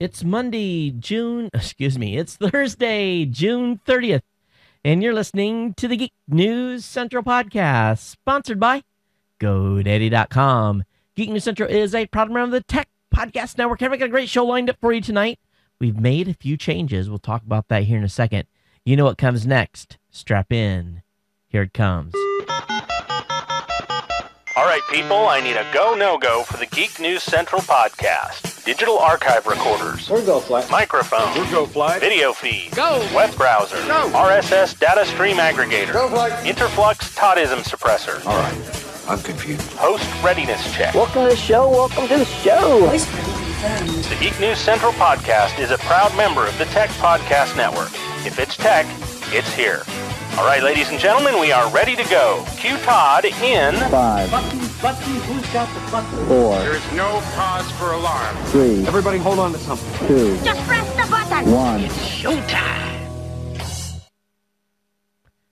It's Monday, June, excuse me, it's Thursday, June 30th, and you're listening to the Geek News Central podcast, sponsored by GoDaddy.com. Geek News Central is a member of the Tech Podcast Network. Have we got a great show lined up for you tonight? We've made a few changes. We'll talk about that here in a second. You know what comes next. Strap in. Here it comes. All right, people, I need a go no go for the Geek News Central podcast. Digital archive recorders, Or go flat. microphone, Go fly. video feed, Go. web browser, Go. RSS data stream aggregator, Go fly. interflux Toddism suppressor, All right. I'm confused. host readiness check. Welcome to the show. Welcome to the show. Voice ready confirmed. The Geek News Central podcast is a proud member of the Tech Podcast Network. If it's tech, it's here. All right, ladies and gentlemen, we are ready to go. Cue Todd in Five, Button, button, who's got the button? four, There is no cause for alarm. three, Everybody hold on to something. two, Just press the button. one. Showtime.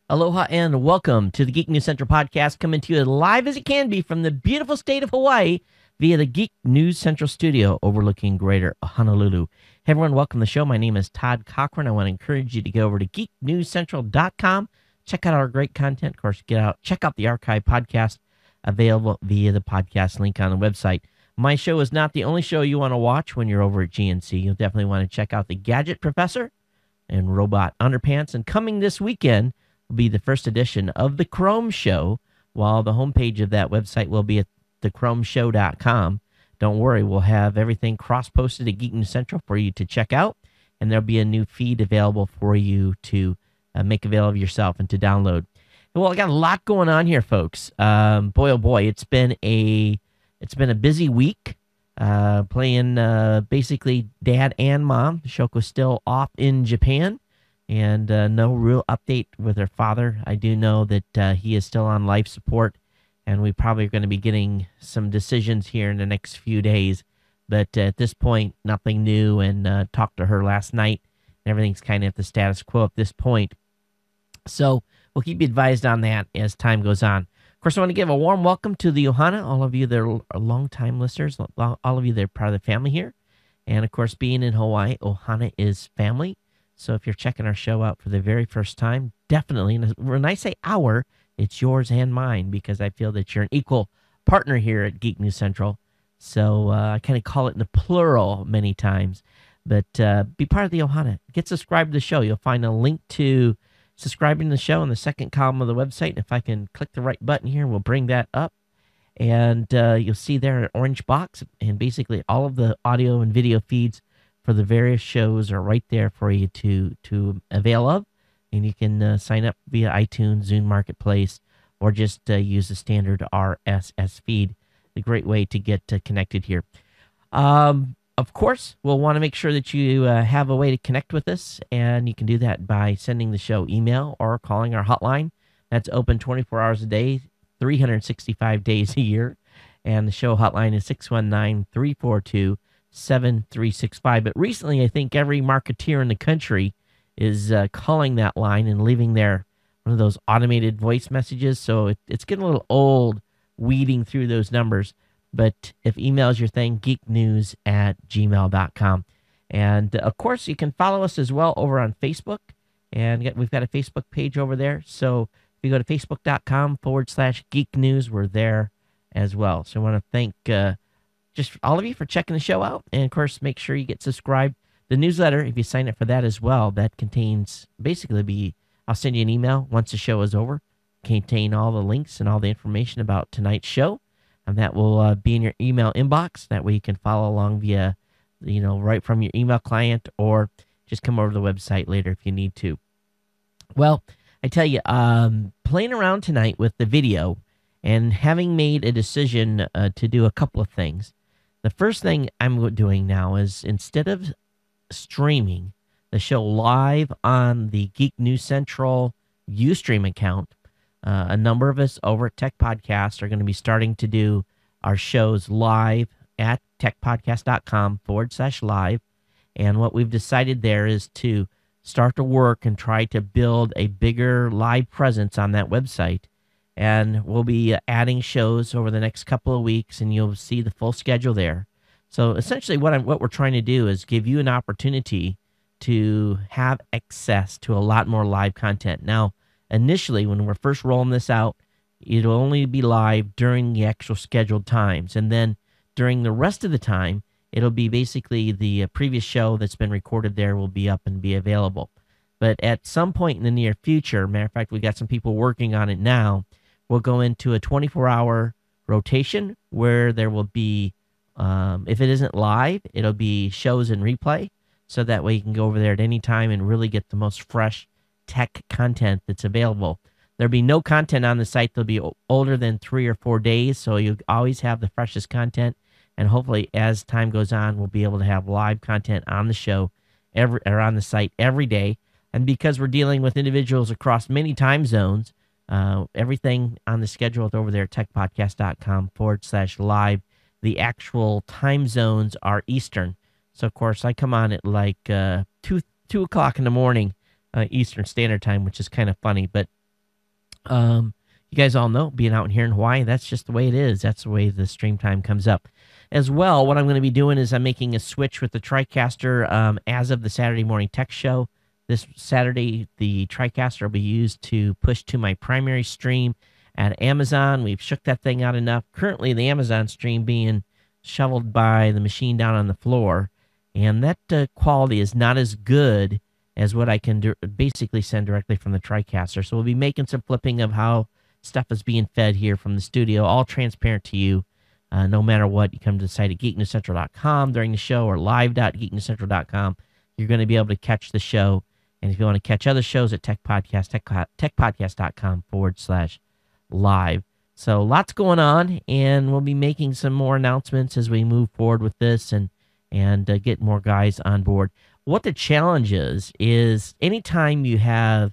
Aloha and welcome to the Geek News Central podcast, coming to you as live as it can be from the beautiful state of Hawaii via the Geek News Central studio overlooking greater Honolulu. Hey everyone, welcome to the show. My name is Todd Cochran. I want to encourage you to go over to geeknewscentral.com, check out our great content. Of course, get out, check out the archive podcast available via the podcast link on the website. My show is not the only show you want to watch when you're over at GNC. You'll definitely want to check out the Gadget Professor and Robot Underpants. And coming this weekend, will be the first edition of the Chrome Show, while the homepage of that website will be at thechromeshow.com. Don't worry, we'll have everything cross posted at Geek News Central for you to check out, and there'll be a new feed available for you to uh, make available yourself and to download. Well, I got a lot going on here, folks. Um, boy, oh boy, it's been a it's been a busy week. Uh, playing uh, basically dad and mom. Shoko's still off in Japan and uh, no real update with her father. I do know that uh, he is still on life support, and we probably are going to be getting some decisions here in the next few days. But uh, at this point, nothing new. And uh, talked to her last night, and everything's kind of at the status quo at this point. So we'll keep you advised on that as time goes on. Of course, I want to give a warm welcome to the Ohana, all of you that are longtime listeners, all of you that are part of the family here. And of course, being in Hawaii, Ohana is family. So if you're checking our show out for the very first time, definitely, and when I say our, it's yours and mine because I feel that you're an equal partner here at Geek News Central. So uh, I kind of call it in the plural many times. But uh, be part of the Ohana. Get subscribed to the show. You'll find a link to subscribing to the show in the second column of the website. And if I can click the right button here, we'll bring that up. And uh, you'll see there an orange box, and basically all of the audio and video feeds for the various shows are right there for you to to avail of, and you can uh, sign up via iTunes, Zune Marketplace, or just uh, use the standard RSS feed. A great way to get uh, connected here. Um, of course, we'll want to make sure that you uh, have a way to connect with us, and you can do that by sending the show email or calling our hotline. That's open 24 hours a day, 365 days a year. And the show hotline is 619 342 7365. But recently, I think every marketeer in the country is uh, calling that line and leaving their one of those automated voice messages. So it, it's getting a little old weeding through those numbers. But if email is your thing, geeknews at gmail.com. And uh, of course, you can follow us as well over on Facebook. And we've got a Facebook page over there. So if you go to facebook.com forward slash geek news, we're there as well. So I want to thank uh, just all of you for checking the show out. And of course, make sure you get subscribed. The newsletter, if you sign up for that as well, that contains basically be I'll send you an email once the show is over, contain all the links and all the information about tonight's show, and that will uh, be in your email inbox. That way you can follow along via, you know, right from your email client, or just come over to the website later if you need to. Well, I tell you, um, playing around tonight with the video and having made a decision uh, to do a couple of things. The first thing I'm doing now is instead of streaming the show live on the Geek News Central Ustream account, uh, a number of us over at Tech Podcast are going to be starting to do our shows live at techpodcast.com forward slash live. And what we've decided there is to start to work and try to build a bigger live presence on that website. And we'll be adding shows over the next couple of weeks, and you'll see the full schedule there. So essentially, what I'm what we're trying to do is give you an opportunity to have access to a lot more live content. Now, initially, when we're first rolling this out, it'll only be live during the actual scheduled times, and then during the rest of the time, it'll be basically the uh, previous show that's been recorded there will be up and be available. But at some point in the near future, matter of fact, we got some people working on it now. We'll go into a 24 hour rotation where there will be, um, if it isn't live, it'll be shows and replay. So that way you can go over there at any time and really get the most fresh tech content that's available. There'll be no content on the site that'll be older than three or four days. So you always have the freshest content. And hopefully, as time goes on, we'll be able to have live content on the show every or on the site every day. And because we're dealing with individuals across many time zones, uh, everything on the schedule is over there at techpodcast.com forward slash live. The actual time zones are Eastern. So, of course, I come on at like uh, 2, 2 o'clock in the morning uh, Eastern Standard Time, which is kind of funny. But um, you guys all know being out here in Hawaii, that's just the way it is. That's the way the stream time comes up as well, what I'm going to be doing is I'm making a switch with the TriCaster um, as of the Saturday morning tech show. This Saturday, the TriCaster will be used to push to my primary stream at Amazon. We've shook that thing out enough. Currently, the Amazon stream being shoveled by the machine down on the floor, and that uh, quality is not as good as what I can do, basically send directly from the TriCaster. So we'll be making some flipping of how stuff is being fed here from the studio, all transparent to you uh, no matter what, you come to the site at geeknewscentral.com during the show or live.geeknewscentral.com. You're going to be able to catch the show. And if you want to catch other shows at Tech Podcast, tech, techpodcast.com forward slash live. So lots going on, and we'll be making some more announcements as we move forward with this and and uh, get more guys on board. What the challenge is is anytime you have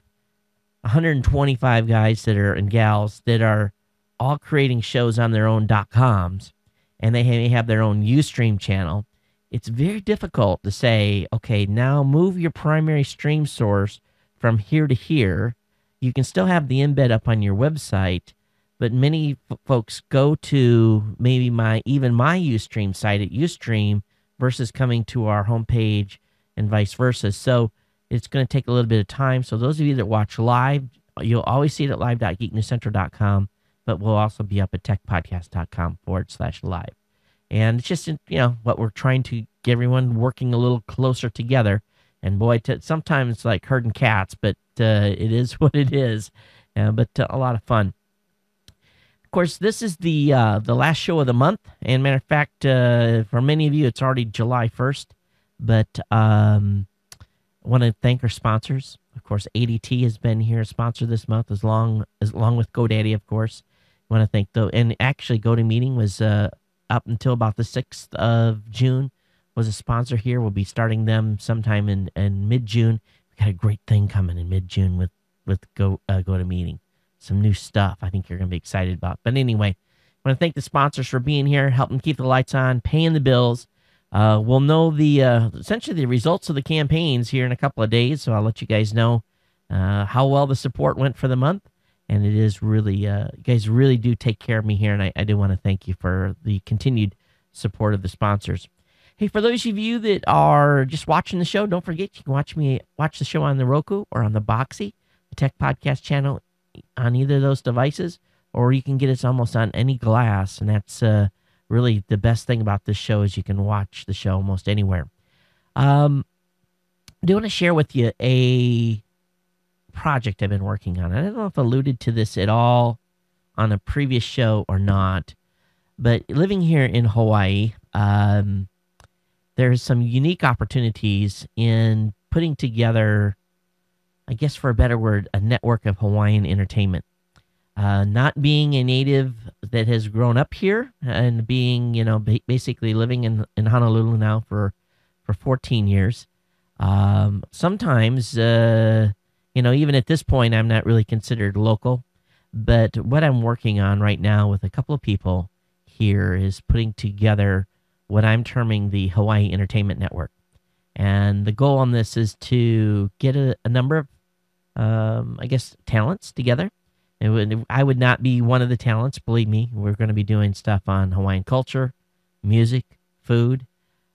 125 guys that are and gals that are all creating shows on their own dot coms and they may have their own Ustream channel, it's very difficult to say, okay, now move your primary stream source from here to here. You can still have the embed up on your website, but many f- folks go to maybe my even my Ustream site at Ustream versus coming to our homepage and vice versa. So it's going to take a little bit of time. So those of you that watch live, you'll always see it at live.geeknewscentral.com but we'll also be up at techpodcast.com forward slash live. And it's just, you know, what we're trying to get everyone working a little closer together. And boy, t- sometimes like herding cats, but it is what it is. Uh, but uh, a lot of fun. Of course, this is the uh, the last show of the month, and matter of fact, uh, for many of you, it's already July first. But um, I want to thank our sponsors. Of course, ADT has been here sponsor this month, as long as along with GoDaddy, of course I want to thank though, and actually, GoToMeeting was uh, up until about the sixth of June. Was a sponsor here. We'll be starting them sometime in, in mid June. Got a great thing coming in mid June with with Go uh, meeting, Some new stuff. I think you're gonna be excited about. But anyway, I want to thank the sponsors for being here, helping keep the lights on, paying the bills. Uh, we'll know the uh, essentially the results of the campaigns here in a couple of days, so I'll let you guys know uh, how well the support went for the month and it is really uh, you guys really do take care of me here and I, I do want to thank you for the continued support of the sponsors hey for those of you that are just watching the show don't forget you can watch me watch the show on the roku or on the Boxee the tech podcast channel on either of those devices or you can get it almost on any glass and that's uh, really the best thing about this show is you can watch the show almost anywhere um, I do want to share with you a project I've been working on. I don't know if I alluded to this at all on a previous show or not, but living here in Hawaii, um, there's some unique opportunities in putting together, I guess for a better word, a network of Hawaiian entertainment. Uh, not being a native that has grown up here and being, you know, ba- basically living in, in Honolulu now for, for 14 years. Um, sometimes, uh, you know, even at this point, I'm not really considered local. But what I'm working on right now with a couple of people here is putting together what I'm terming the Hawaii Entertainment Network. And the goal on this is to get a, a number of, um, I guess, talents together. Would, I would not be one of the talents, believe me. We're going to be doing stuff on Hawaiian culture, music, food,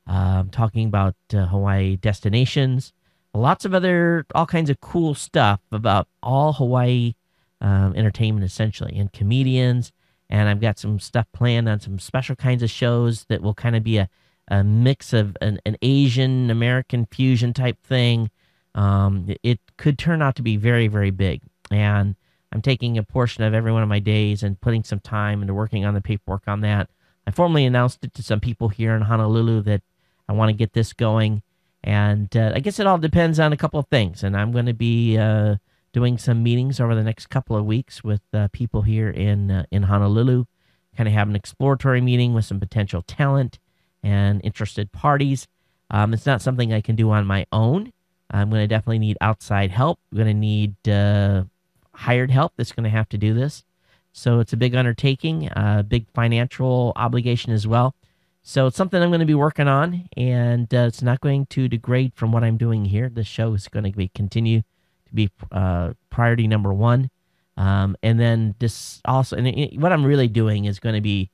um, talking about uh, Hawaii destinations, lots of other, all kinds of cool stuff about all Hawaii um, entertainment, essentially, and comedians. And I've got some stuff planned on some special kinds of shows that will kind of be a, a mix of an, an Asian American fusion type thing. Um, it, could turn out to be very, very big. And I'm taking a portion of every one of my days and putting some time into working on the paperwork on that. I formally announced it to some people here in Honolulu that I want to get this going. And uh, I guess it all depends on a couple of things. And I'm going to be uh, doing some meetings over the next couple of weeks with uh, people here in uh, in Honolulu. Kind of have an exploratory meeting with some potential talent and interested parties. Um, it's not something I can do on my own. I'm going to definitely need outside help. I'm going to need uh, hired help that's going to have to do this. So it's a big undertaking, a big financial obligation as well. So it's something I'm going to be working on, and uh, it's not going to degrade from what I'm doing here. The show is going to be continue be uh, priority number one, um, and then this also. And it, what I'm really doing is going to be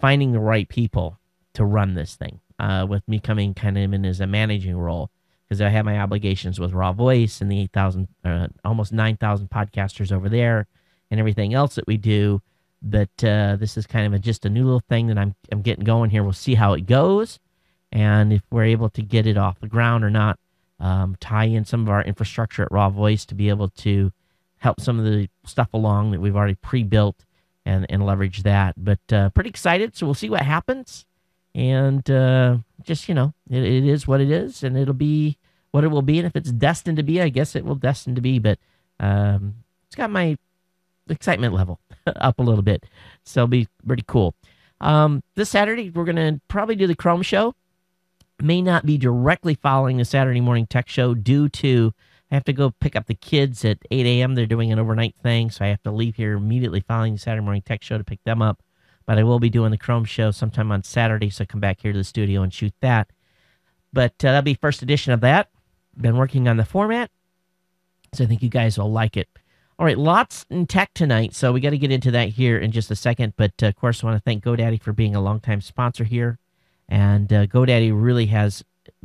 finding the right people to run this thing. Uh, with me coming kind of in as a managing role, because I have my obligations with Raw Voice and the 8,000, uh, almost 9,000 podcasters over there, and everything else that we do but uh, this is kind of a, just a new little thing that I'm I'm getting going here. We'll see how it goes, and if we're able to get it off the ground or not. Um, tie in some of our infrastructure at Raw Voice to be able to help some of the stuff along that we've already pre-built and and leverage that. But uh, pretty excited, so we'll see what happens, and uh, just you know, it, it is what it is, and it'll be what it will be. And if it's destined to be, I guess it will destined to be. But um, it's got my excitement level up a little bit. So it'll be pretty cool. Um, this Saturday, we're going to probably do the Chrome show. May not be directly following the Saturday morning tech show due to I have to go pick up the kids at 8 a.m. They're doing an overnight thing, so I have to leave here immediately following the Saturday morning tech show to pick them up. But I will be doing the Chrome show sometime on Saturday, so come back here to the studio and shoot that. But uh, that'll be first edition of that. Been working on the format, so I think you guys will like it. All right, lots in tech tonight, so we got to get into that here in just a second. But uh, of course, I want to thank GoDaddy for being a longtime sponsor here, and uh, GoDaddy really has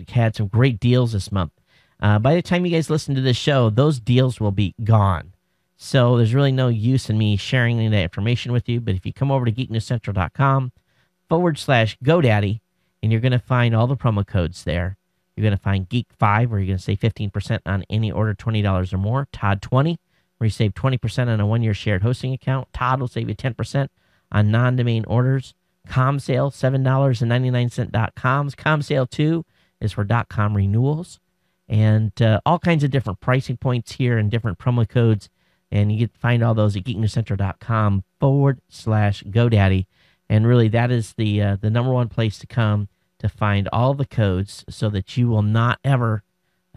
had some great deals this month. Uh, by the time you guys listen to this show, those deals will be gone. So there's really no use in me sharing any of that information with you. But if you come over to geeknewscentral.com forward slash GoDaddy, and you're going to find all the promo codes there. You're going to find Geek5, where you're going to save 15% on any order $20 or more. Todd20, where you save 20% on a one year shared hosting account. Todd will save you 10% on non domain orders. ComSale, $7.99.coms. ComSale 2 is for dot .com renewals. And uh, all kinds of different pricing points here and different promo codes. And you can find all those at geeknewscentral.com forward slash GoDaddy. And really, that is the uh, the number one place to come to find all the codes so that you will not ever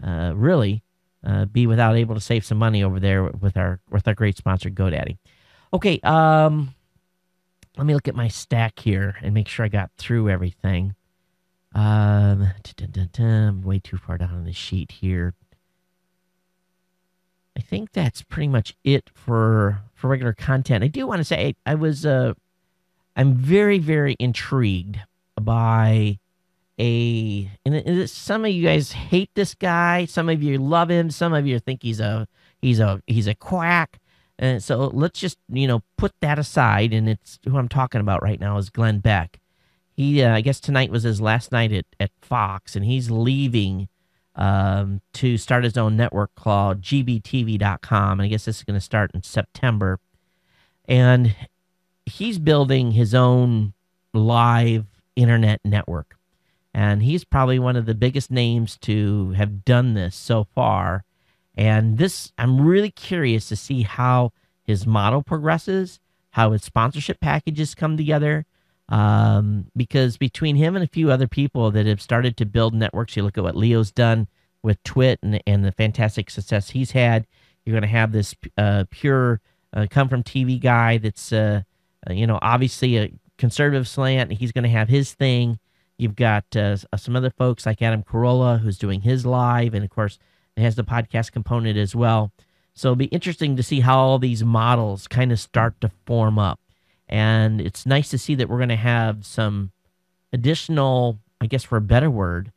uh, really uh, be without able to save some money over there with our with our great sponsor GoDaddy. Okay, um, let me look at my stack here and make sure I got through everything. Um, I'm way too far down on the sheet here. I think that's pretty much it for for regular content. I do want to say I, was uh, I'm very very intrigued by a and some of you guys hate this guy some of you love him some of you think he's a he's a he's a quack and so let's just you know put that aside and it's who i'm talking about right now is glenn beck he uh, i guess tonight was his last night at, at fox and he's leaving um, to start his own network called gbtv.com and i guess this is going to start in september and he's building his own live internet network and he's probably one of the biggest names to have done this so far. And this, I'm really curious to see how his model progresses, how his sponsorship packages come together. Um, because between him and a few other people that have started to build networks, you look at what Leo's done with Twit and, and the fantastic success he's had. You're going to have this uh, pure uh, come from TV guy that's, uh, uh, you know, obviously a conservative slant. And he's going to have his thing. You've got uh, some other folks like Adam Carolla, who's doing his live, and of course, it has the podcast component as well. So it'll be interesting to see how all these models kind of start to form up. And it's nice to see that we're going to have some additional, I guess for a better word,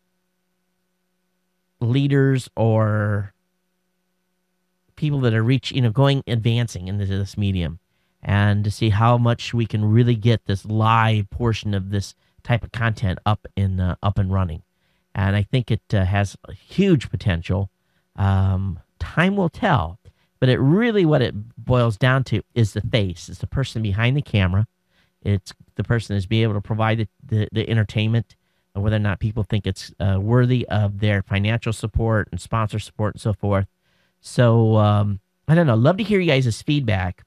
leaders or people that are reaching, you know, going advancing into this medium and to see how much we can really get this live portion of this type of content up in uh, up and running. And I think it uh, has a huge potential. Um, time will tell, but it really what it boils down to is the face. It's the person behind the camera. It's the person is be able to provide the, the, the entertainment, whether or not people think it's uh, worthy of their financial support and sponsor support and so forth. So um, I don't know. Love to hear you guys' feedback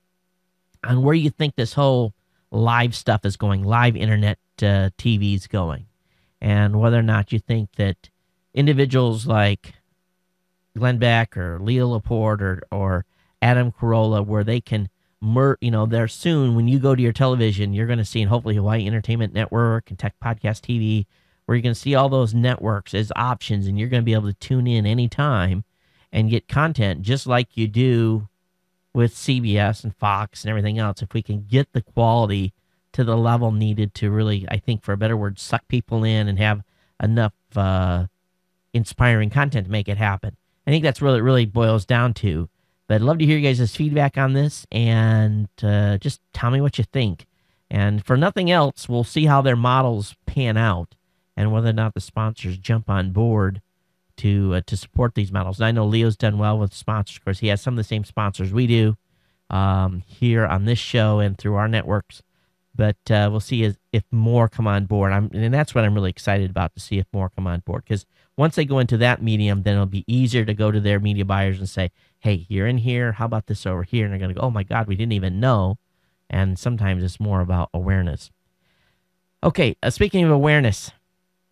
on where you think this whole live stuff is going, live internet uh, TV is going, and whether or not you think that individuals like Glenn Beck or Leo Laporte or, or Adam Carolla, where they can, mer- you know, they're soon when you go to your television, you're going to see, and hopefully Hawaii Entertainment Network and Tech Podcast TV, where you're going to see all those networks as options, and you're going to be able to tune in anytime and get content just like you do with CBS and Fox and everything else. If we can get the quality to the level needed to really, I think, for a better word, suck people in and have enough uh, inspiring content to make it happen. I think that's really really boils down to. But I'd love to hear you guys' feedback on this and uh, just tell me what you think. And for nothing else, we'll see how their models pan out and whether or not the sponsors jump on board to uh, to support these models. And I know Leo's done well with sponsors. Of course, he has some of the same sponsors we do um, here on this show and through our networks. But uh, we'll see as, if more come on board. I'm, and that's what I'm really excited about to see if more come on board. Because once they go into that medium, then it'll be easier to go to their media buyers and say, "Hey, you're in here. How about this over here?" And they're going to go, "Oh my God, we didn't even know." And sometimes it's more about awareness. Okay, uh, speaking of awareness,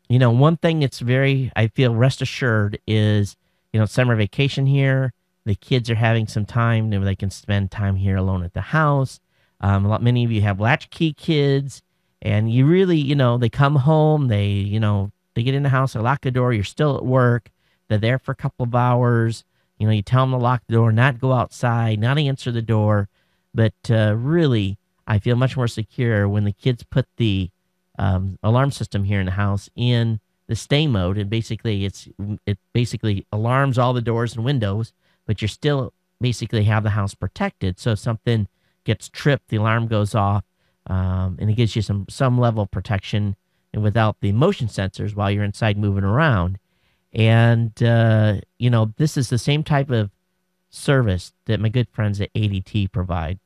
you know, one thing that's very, I feel rest assured is, you know, summer vacation here. The kids are having some time they can spend time here alone at the house. Um, a lot, many of you have latchkey kids, and you really, you know, they come home, they, you know, they get in the house, they lock the door. You're still at work. They're there for a couple of hours. You know, you tell them to lock the door, not go outside, not answer the door. But uh, really, I feel much more secure when the kids put the um, alarm system here in the house in the stay mode, and basically it's it basically alarms all the doors and windows, but you're still basically have the house protected. So if something gets tripped, the alarm goes off, um, and it gives you some some level of protection, and without the motion sensors while you're inside moving around. And uh, you know this is the same type of service that my good friends at ADT provide.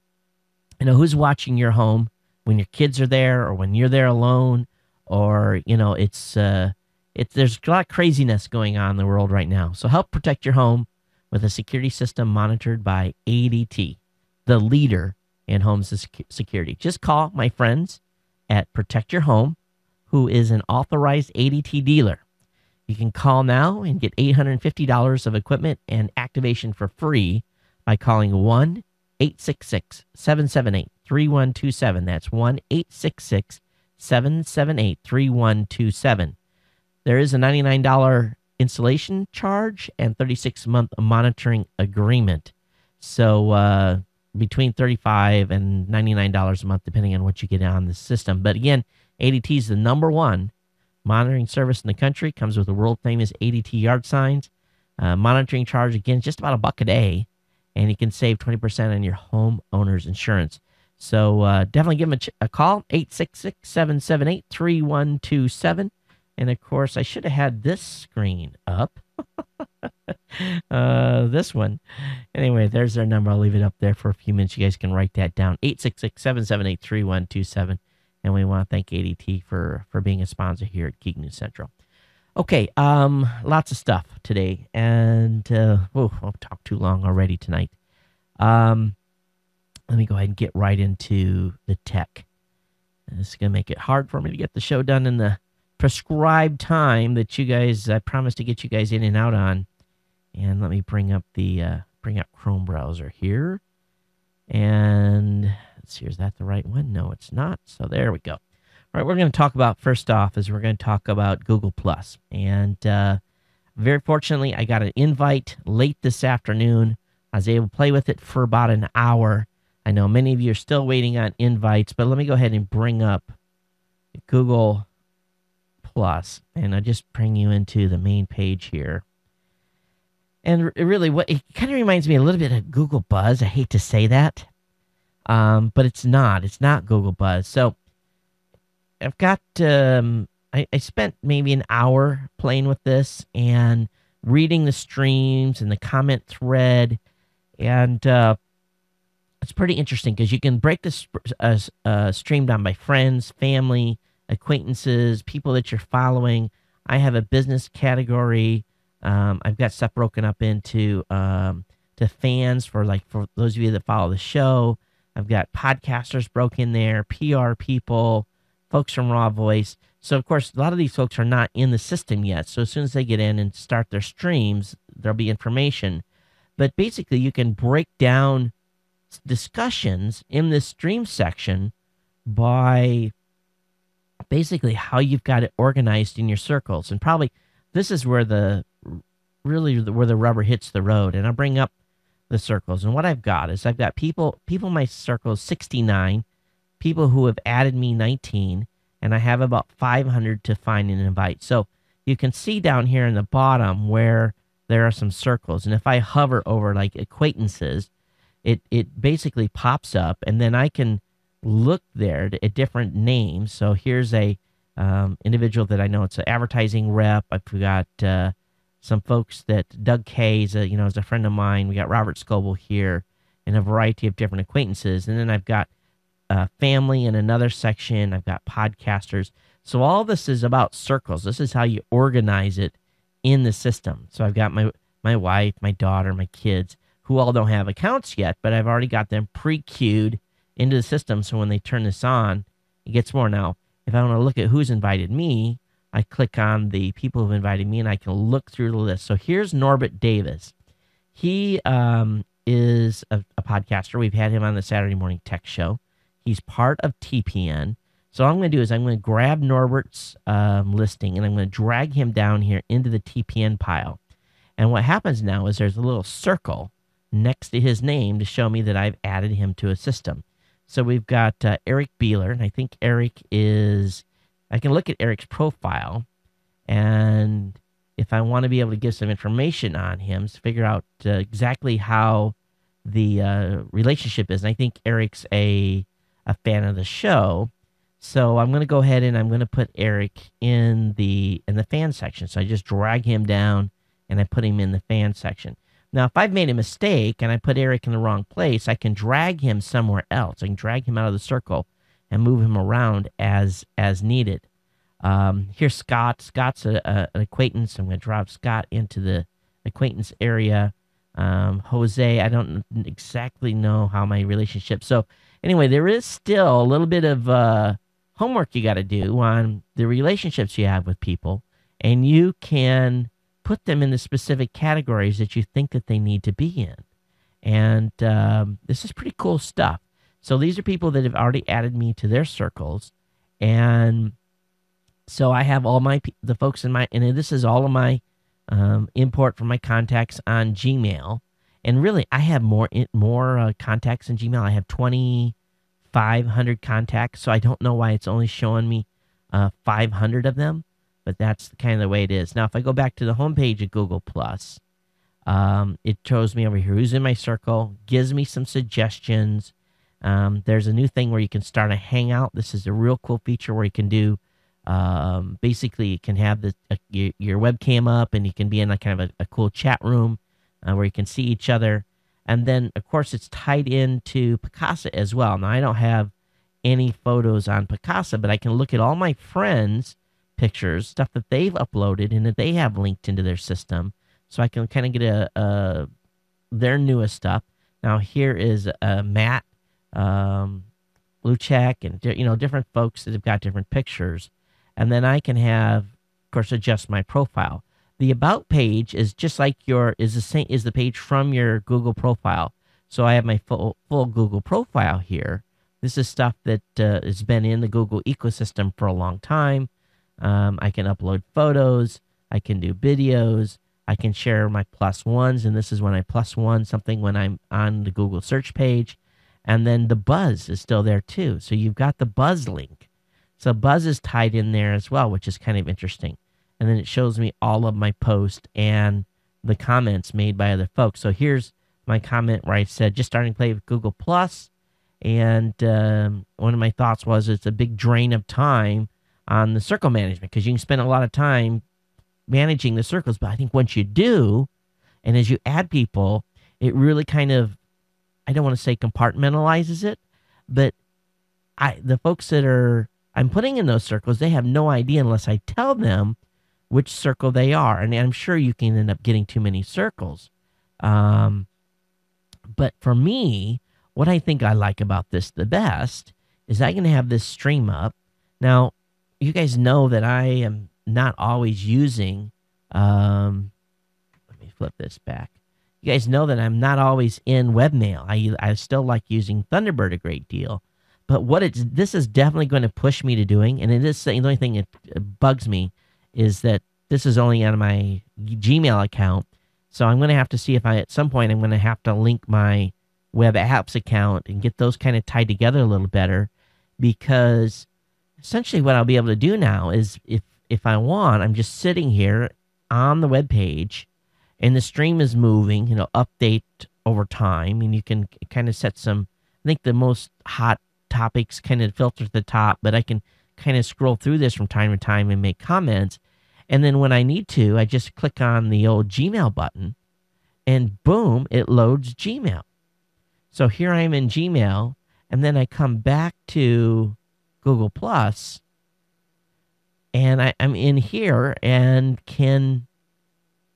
You know who's watching your home when your kids are there or when you're there alone or you know it's uh it's there's a lot of craziness going on in the world right now so help protect your home with a security system monitored by ADT the leader in home security just call my friends at protect your home who is an authorized ADT dealer you can call now and get $850 of equipment and activation for free by calling 1 866 778 3127. That's 1 866 778 3127. There is a $99 installation charge and 36 month monitoring agreement. So, uh, between 35 and $99 a month, depending on what you get on the system. But again, ADT is the number one monitoring service in the country. Comes with the world famous ADT yard signs. Uh, monitoring charge again, just about a buck a day, and you can save 20% on your homeowner's insurance. So uh, definitely give them a, ch- a call, 866 778 3127. And of course, I should have had this screen up. uh, this one. Anyway, there's their number. I'll leave it up there for a few minutes. You guys can write that down 866 778 3127. And we want to thank ADT for, for being a sponsor here at Geek News Central. Okay, um, lots of stuff today. And, uh, I've talked too long already tonight. Um, let me go ahead and get right into the tech. This is going to make it hard for me to get the show done in the prescribed time that you guys, I promised to get you guys in and out on. And let me bring up the, uh, bring up Chrome browser here. And let's see, is that the right one? No, it's not. So there we go. All right, we're going to talk about first off is we're going to talk about Google Plus, and uh, very fortunately, I got an invite late this afternoon. I was able to play with it for about an hour, I know many of you are still waiting on invites, but let me go ahead and bring up Google And I just bring you into the main page here. And really, what it kind of reminds me a little bit of Google Buzz. I hate to say that, um, but it's not. It's not Google Buzz. So I've got. Um, I, I spent maybe an hour playing with this and reading the streams and the comment thread, and uh, it's pretty interesting because you can break this uh, uh, stream down by friends, family, acquaintances, people that you're following. I have a business category. Um, I've got stuff broken up into um, to fans for like for those of you that follow the show. I've got podcasters broke in there, PR people, folks from Raw Voice. So of course, a lot of these folks are not in the system yet. So as soon as they get in and start their streams, there'll be information. But basically, you can break down discussions in this stream section by basically how you've got it organized in your circles. And probably this is where the really where the rubber hits the road. And i'll bring up the circles. And what i've got is i've got people people in my circles 69 people who have added me 19 and i have about 500 to find and invite. So you can see down here in the bottom where there are some circles. And if i hover over like acquaintances it it basically pops up. And then i can look there at different names. So here's a um, individual that I know. It's an advertising rep. I've got uh, some folks that Doug Kaye is a, you know is a friend of mine. We got Robert Scoble here, and a variety of different acquaintances. And then I've got uh, family in another section. I've got podcasters. So all this is about circles. This is how you organize it in the system. So I've got my my wife, my daughter, my kids, who all don't have accounts yet, but I've already got them pre-queued into the system. So when they turn this on, it gets more. Now, if I want to look at who's invited me, I click on the people who've invited me and I can look through the list. So here's Norbert Davis. He um, is a, a, podcaster. We've had him on the Saturday Morning Tech Show. He's part of TPN. So all I'm going to do is I'm going to grab Norbert's um, listing and I'm going to drag him down here into the TPN pile. And what happens now is there's a little circle next to his name to show me that I've added him to a system. So we've got uh, Eric Beeler, and I think Eric is. I can look at Eric's profile, and if I want to be able to give some information on him, to figure out uh, exactly how the uh, relationship is. And I think Eric's a a fan of the show, so I'm going to go ahead and I'm going to put Eric in the in the fan section. So I just drag him down and I put him in the fan section. Now, if I've made a mistake and I put Eric in the wrong place, I can drag him somewhere else. I can drag him out of the circle and move him around as as needed. Um, here's Scott. Scott's a, a, an acquaintance. I'm going to drop Scott into the acquaintance area. Um, Jose, I don't exactly know how my relationship. So anyway, there is still a little bit of uh, homework you got to do on the relationships you have with people, and you can put them in the specific categories that you think that they need to be in. And um, this is pretty cool stuff. So these are people that have already added me to their circles, and so I have all my the folks in my and this is all of my um, import from my contacts on Gmail. And really, I have more more uh, contacts in Gmail. I have twenty five hundred contacts, so I don't know why it's only showing me uh, five hundred of them but that's the kind of the way it is. Now, if I go back to the homepage of Google Plus, um, it shows me over here who's in my circle, gives me some suggestions. Um, there's a new thing where you can start a Hangout. This is a real cool feature where you can do um, basically you can have the uh, your, your, webcam up and you can be in like kind of a, a cool chat room uh, where you can see each other. And then, of course, it's tied into Picasa as well. Now, I don't have any photos on Picasa, but I can look at all my friends pictures, stuff that they've uploaded and that they have linked into their system, so I can kind of get a, a their newest stuff. Now here is uh, Matt um, Luchek and you know different folks that have got different pictures, and then I can have, of course, adjust my profile. The about page is just like your is the same is the page from your Google profile. So I have my full full Google profile here. This is stuff that uh, has been in the Google ecosystem for a long time. Um, I can upload photos. I can do videos. I can share my plus ones, and this is when I plus one something when I'm on the Google search page. And then the buzz is still there too. So you've got the buzz link. So Buzz is tied in there as well, which is kind of interesting. And then it shows me all of my posts and the comments made by other folks. So here's my comment where I said, just starting to play with Google Plus, And um, one of my thoughts was it's a big drain of time on the circle management because you can spend a lot of time managing the circles. But I think once you do, and as you add people, it really kind of, I don't want to say compartmentalizes it, but I the folks that are I'm putting in those circles, they have no idea unless I tell them which circle they are. And I'm sure you can end up getting too many circles. Um, but for me, what I think I like about this the best is I can have this stream up. Now, you guys know that I am not always using, um, let me flip this back. You guys know that I'm not always in webmail. I, I still like using Thunderbird a great deal. But what it's this is definitely going to push me to doing, and it is the only thing that bugs me is that this is only on my Gmail account. So I'm going to have to see if I at some point I'm going to have to link my web apps account and get those kind of tied together a little better because essentially what I'll be able to do now is if if I want, I'm just sitting here on the web page and the stream is moving, you know, update over time and you can kind of set some I think the most hot topics kind of filter to the top, but I can kind of scroll through this from time to time and make comments. And then when I need to, I just click on the old Gmail button and boom, it loads Gmail. So here I am in Gmail, and then I come back to Google Plus, and I, I'm in here and can,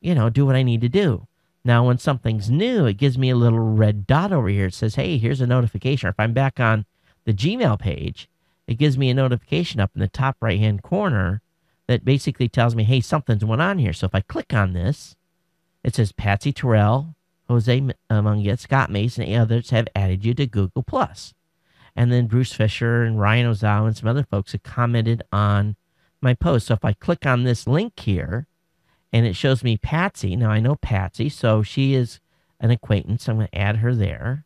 you know, do what I need to do. Now, when something's new, it gives me a little red dot over here. It says, hey, here's a notification. Or if I'm back on the Gmail page, it gives me a notification up in the top right hand corner that basically tells me, hey, something's going on here. So if I click on this, it says Patsy Terrell, Jose Munguet, Scott Mason, and others have added you to Google Plus. And then Bruce Fisher and Ryan Ozawa and some other folks have commented on my post. So if I click on this link here and it shows me Patsy, now I know Patsy, so she is an acquaintance. I'm going to add her there.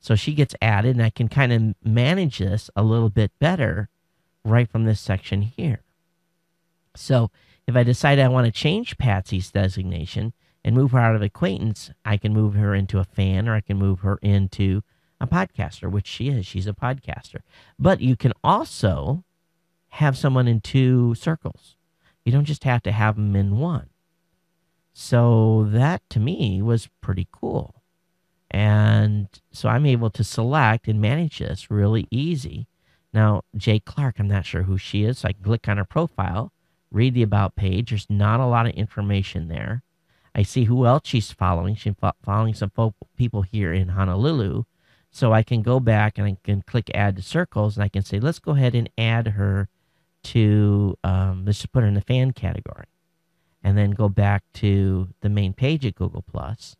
So she gets added, and I can kind of manage this a little bit better right from this section here. So if I decide I want to change Patsy's designation and move her out of acquaintance, I can move her into a fan or I can move her into a podcaster, which she is. She's a podcaster. But you can also have someone in two circles. You don't just have to have them in one. So that to me was pretty cool. And so I'm able to select and manage this really easy. Now, Jay Clark, I'm not sure who she is. So I can click on her profile, read the about page. There's not a lot of information there. I see who else she's following. She's following some people here in Honolulu. So I can go back and I can click add to circles and I can say, let's go ahead and add her to, um, let's just put her in the fan category. And then go back to the main page at Google Plus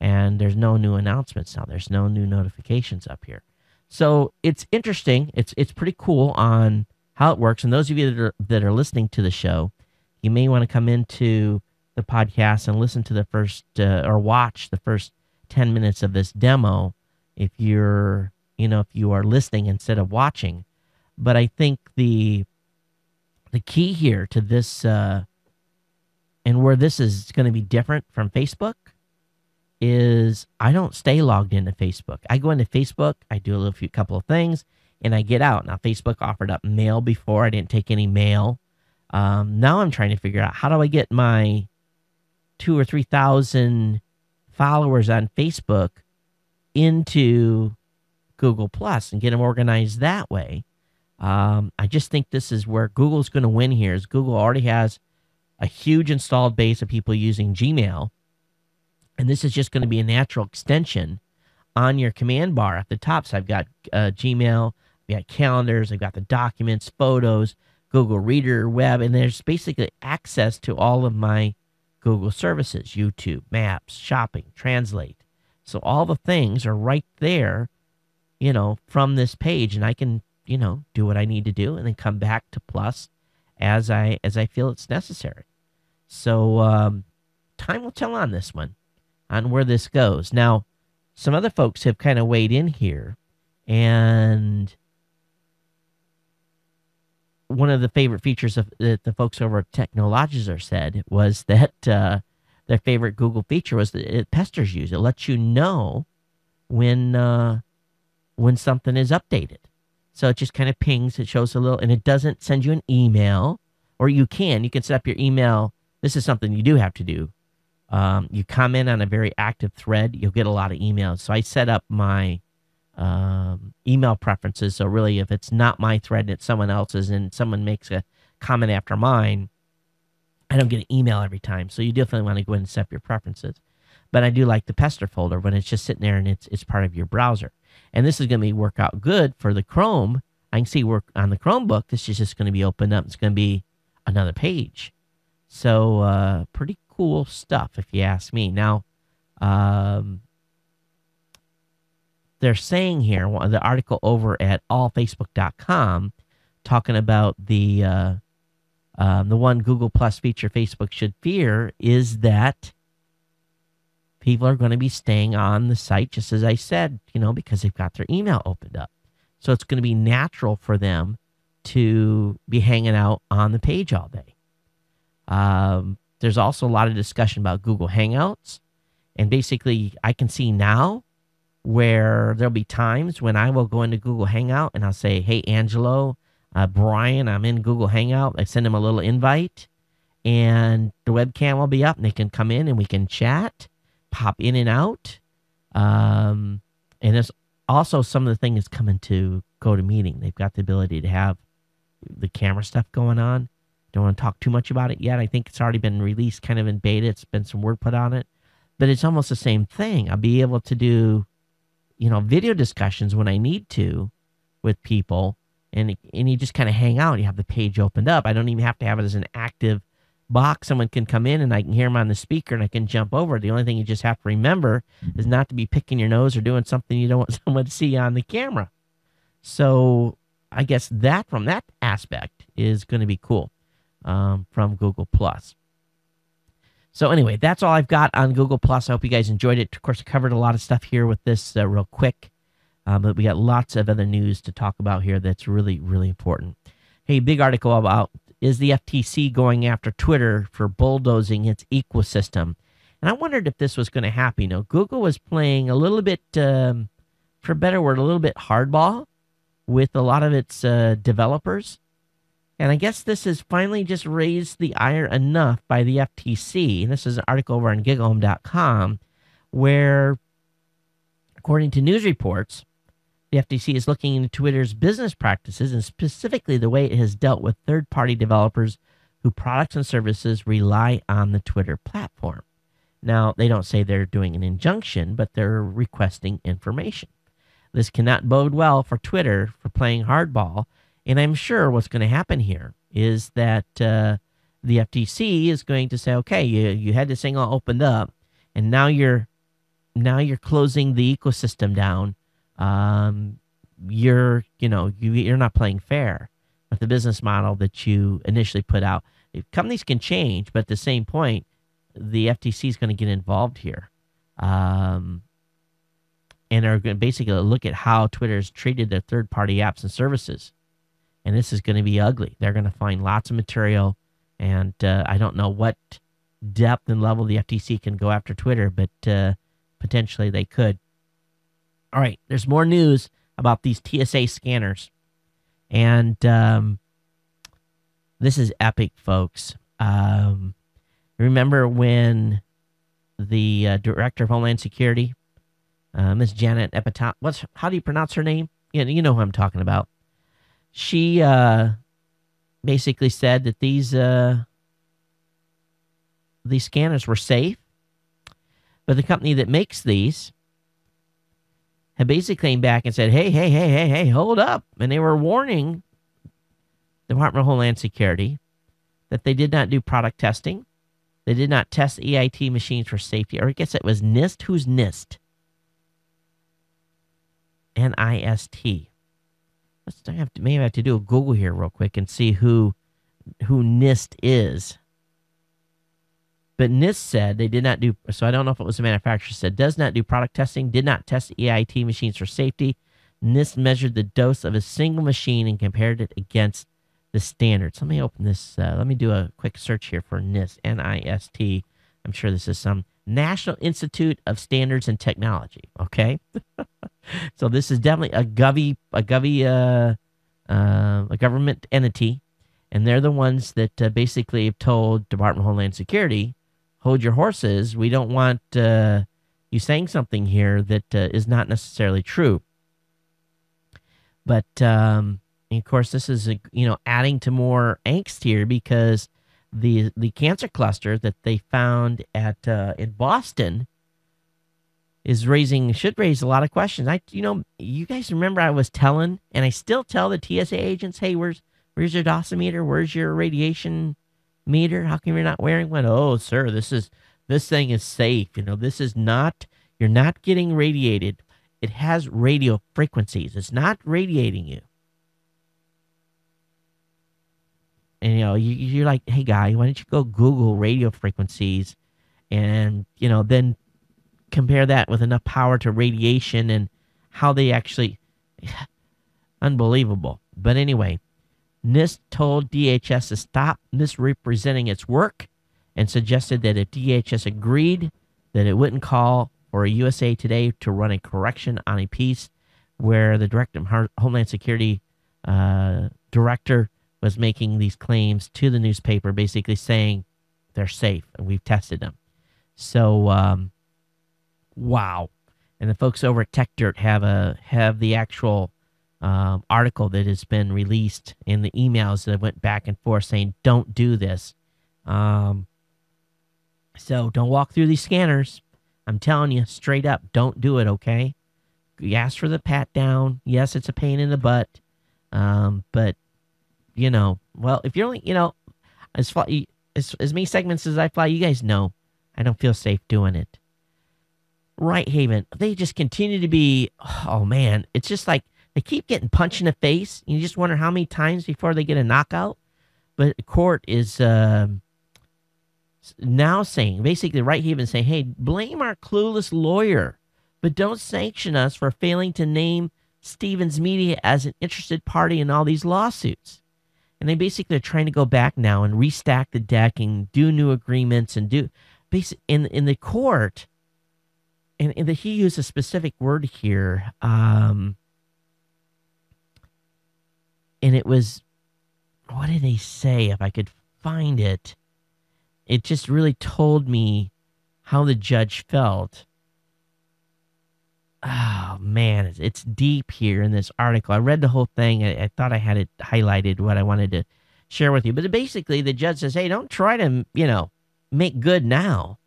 and there's no new announcements now. There's no new notifications up here. So it's interesting. It's it's pretty cool on how it works. And those of you that are that are listening to the show, you may want to come into the podcast and listen to the first uh, or watch the first 10 minutes of this demo if you're you know if you are listening instead of watching but i think the the key here to this uh and where this is going to be different from facebook is I don't stay logged into Facebook. I go into Facebook, I do a little few couple of things, and I get out. Now Facebook offered up mail before. I didn't take any mail. Um, now I'm trying to figure out how do I get my two or three thousand followers on Facebook into Google Plus and get them organized that way. Um, I just think this is where Google's going to win here. Is Google already has a huge installed base of people using Gmail and this is just going to be a natural extension on your command bar at the top. So I've got uh, Gmail, I've got calendars, I've got the documents, photos, Google Reader, web, and there's basically access to all of my Google services YouTube, Maps, Shopping, Translate. So all the things are right there, you know, from this page, and I can, you know, do what I need to do and then come back to Plus as I as I feel it's necessary. So um, time will tell on this one on where this goes. Now, some other folks have kind of weighed in here, and one of the favorite features of that the folks over at Technologizer said was that uh, their favorite Google feature was that it pesters you. It lets you know when uh, when something is updated. So it just kind of pings. It shows a little, and it doesn't send you an email, or you can. You can set up your email. This is something you do have to do. Um, you comment on a very active thread, you'll get a lot of emails. So I set up my um, email preferences. So really, if it's not my thread and it's someone else's, and someone makes a comment after mine, I don't get an email every time. So you definitely want to go in and set up your preferences. But I do like the pester folder when it's just sitting there and it's it's part of your browser. And this is going to be work out good for the Chrome. I can see work on the Chromebook. This is just going to be opened up. It's going to be another page. So uh, pretty cool stuff, if you ask me. Now, um, they're saying here, the article over at allfacebook.com, talking about the uh, um, the one Google Plus feature Facebook should fear is that people are going to be staying on the site, just as I said, you know, because they've got their email opened up. So it's going to be natural for them to be hanging out on the page all day. Um, there's also a lot of discussion about Google Hangouts. And basically, I can see now where there'll be times when I will go into Google Hangout and I'll say, Hey, Angelo, uh, Brian, I'm in Google Hangout. I send them a little invite and the webcam will be up and they can come in and we can chat, pop in and out. Um, and there's also some of the things coming to GoToMeeting. They've got the ability to have the camera stuff going on. Don't want to talk too much about it yet. I think it's already been released kind of in beta. It's been some word put on it, but it's almost the same thing. I'll be able to do, you know, video discussions when I need to with people and, and you just kind of hang out. You have the page opened up. I don't even have to have it as an active box. Someone can come in and I can hear them on the speaker and I can jump over. The only thing you just have to remember is not to be picking your nose or doing something you don't want someone to see on the camera. So I guess that from that aspect is going to be cool um, from Google Plus. So anyway, that's all I've got on Google Plus. I hope you guys enjoyed it. Of course, I covered a lot of stuff here with this uh, real quick, um, but we got lots of other news to talk about here that's really, really important. Hey, big article about is the FTC going after Twitter for bulldozing its ecosystem? And I wondered if this was going to happen. You know, Google was playing a little bit, um, for better word, a little bit hardball with a lot of its uh, developers and I guess this has finally just raised the ire enough by the FTC. And this is an article over on gigaom.com where, according to news reports, the FTC is looking into Twitter's business practices and specifically the way it has dealt with third party developers whose products and services rely on the Twitter platform. Now, they don't say they're doing an injunction, but they're requesting information. This cannot bode well for Twitter for playing hardball and I'm sure what's going to happen here is that uh, the FTC is going to say, okay, you, you had this thing all opened up, and now you're now you're closing the ecosystem down. Um, you're you know you, you're not playing fair with the business model that you initially put out. Companies can change, but at the same point, the FTC is going to get involved here. Um, and are going to basically look at how Twitter's treated their third party apps and services and this is going to be ugly. They're going to find lots of material, and uh, I don't know what depth and level the FTC can go after Twitter, but uh, potentially they could. All right, there's more news about these TSA scanners, and um, this is epic, folks. Um, remember when the uh, director of Homeland Security, uh, Miss Janet Epitop, what's how do you pronounce her name? You know, you know who I'm talking about she uh, basically said that these uh, these scanners were safe, but the company that makes these had basically came back and said, "Hey, hey, hey, hey, hey, hold up!" And they were warning the Department of Homeland Security that they did not do product testing. They did not test EIT machines for safety. Or I guess it was NIST. Who's NIST? N I S T. Let's have to maybe I have to do a Google here real quick and see who who NIST is. But NIST said they did not do so I don't know if it was the manufacturer said does not do product testing, did not test EIT machines for safety. NIST measured the dose of a single machine and compared it against the standards. Let me open this. Uh, let me do a quick search here for NIST. N I S T. I'm sure this is some National Institute of Standards and Technology. Okay, so this is definitely a govy a govy uh, uh, a government entity, and they're the ones that uh, basically have told Department of Homeland Security, "Hold your horses. We don't want uh, you saying something here that uh, is not necessarily true." But um, of course, this is uh, you know adding to more angst here because the the cancer cluster that they found at uh, in Boston is raising should raise a lot of questions. I you know you guys remember I was telling and I still tell the TSA agents, hey, where's where's your dosimeter? Where's your radiation meter? How come you're not wearing one? Oh, sir, this is this thing is safe. You know, this is not you're not getting radiated. It has radio frequencies. It's not radiating you. and you know you, you're like hey guy why don't you go google radio frequencies and you know then compare that with enough power to radiation and how they actually unbelievable but anyway nist told dhs to stop misrepresenting its work and suggested that if dhs agreed that it wouldn't call for a usa today to run a correction on a piece where the director of homeland security uh, director was making these claims to the newspaper, basically saying they're safe and we've tested them. So, um, wow. And the folks over at Techdirt have a have the actual um, article that has been released in the emails that went back and forth saying don't do this. Um, so don't walk through these scanners. I'm telling you straight up, don't do it. Okay. You ask for the pat down. Yes, it's a pain in the butt, um, but you know, well, if you're only, you know, as far as as many segments as I fly, you guys know, I don't feel safe doing it. Righthaven, they just continue to be. Oh man, it's just like they keep getting punched in the face. You just wonder how many times before they get a knockout. But court is uh, now saying, basically, Righthaven saying, "Hey, blame our clueless lawyer, but don't sanction us for failing to name Stephens Media as an interested party in all these lawsuits." and they basically are trying to go back now and restack the deck and do new agreements and do basic in in the court and, and the, he used a specific word here um and it was what did they say if i could find it it just really told me how the judge felt oh man, it's, it's deep here in this article. I read the whole thing. I, I, thought I had it highlighted what I wanted to share with you. But basically, the judge says, "Hey, don't try to you know make good now.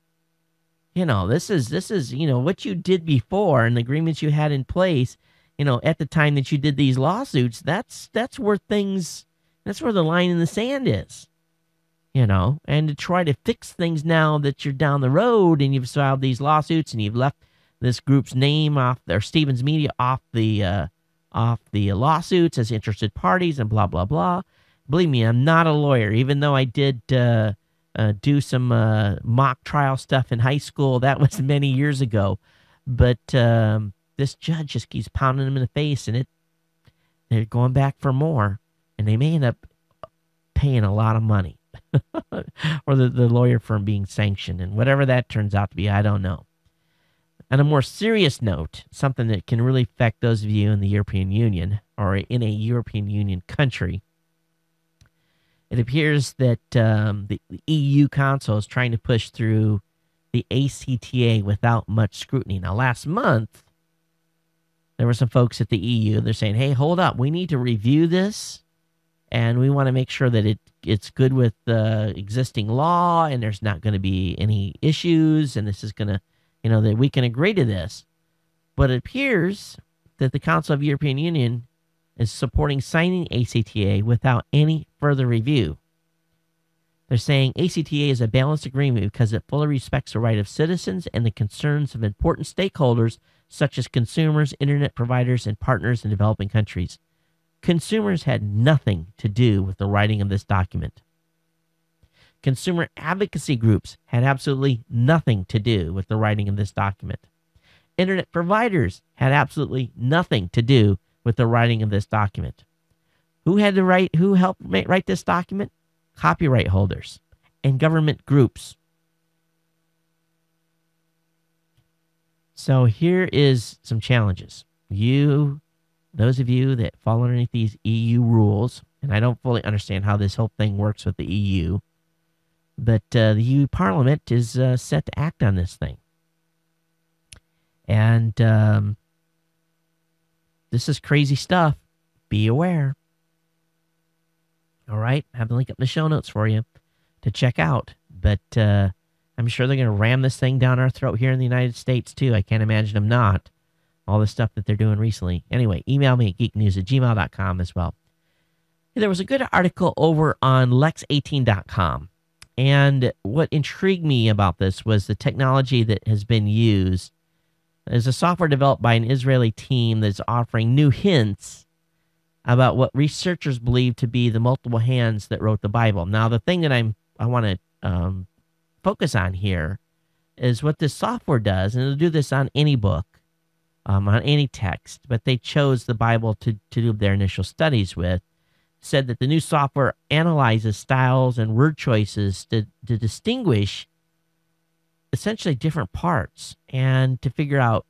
You know this is this is you know what you did before and the agreements you had in place. You know at the time that you did these lawsuits. That's that's where things. That's where the line in the sand is." You know, and to try to fix things now that you're down the road and you've filed these lawsuits and you've left this group's name off their Stephens Media off the uh, off the lawsuits as interested parties and blah blah blah. Believe me, I'm not a lawyer, even though I did uh, uh, do some uh, mock trial stuff in high school. That was many years ago, but um, this judge just keeps pounding them in the face, and it they're going back for more, and they may end up paying a lot of money. or the, the lawyer firm being sanctioned and whatever that turns out to be, I don't know. On a more serious note, something that can really affect those of you in the European Union or in a European Union country, it appears that um, the, the EU Council is trying to push through the ACTA without much scrutiny. Now, last month, there were some folks at the EU. They're saying, "Hey, hold up, we need to review this, and we want to make sure that it it's good with the existing law, and there's not going to be any issues, and this is going to you know, that we can agree to this. But it appears that the Council of European Union is supporting signing ACTA without any further review. They're saying ACTA is a balanced agreement because it fully respects the right of citizens and the concerns of important stakeholders such as consumers, internet providers, and partners in developing countries. Consumers had nothing to do with the writing of this document. Consumer advocacy groups had absolutely nothing to do with the writing of this document. Internet providers had absolutely nothing to do with the writing of this document. Who had to write? Who helped write this document? Copyright holders and government groups. So here is some challenges. You, those of you that fall underneath these EU rules, and I don't fully understand how this whole thing works with the EU, but uh, the EU Parliament is uh, set to act on this thing. And um, this is crazy stuff. Be aware. All right. I have the link up in the show notes for you to check out. But uh, I'm sure they're going to ram this thing down our throat here in the United States, too. I can't imagine them not. All the stuff that they're doing recently. Anyway, email me at geeknews at gmail.com as well. There was a good article over on lex18.com. And what intrigued me about this was the technology that has been used. There's a software developed by an Israeli team that's offering new hints about what researchers believe to be the multiple hands that wrote the Bible. Now, the thing that I'm I want to um, focus on here is what this software does, and it'll do this on any book, um, on any text. But they chose the Bible to to do their initial studies with. Said that the new software analyzes styles and word choices to to distinguish essentially different parts and to figure out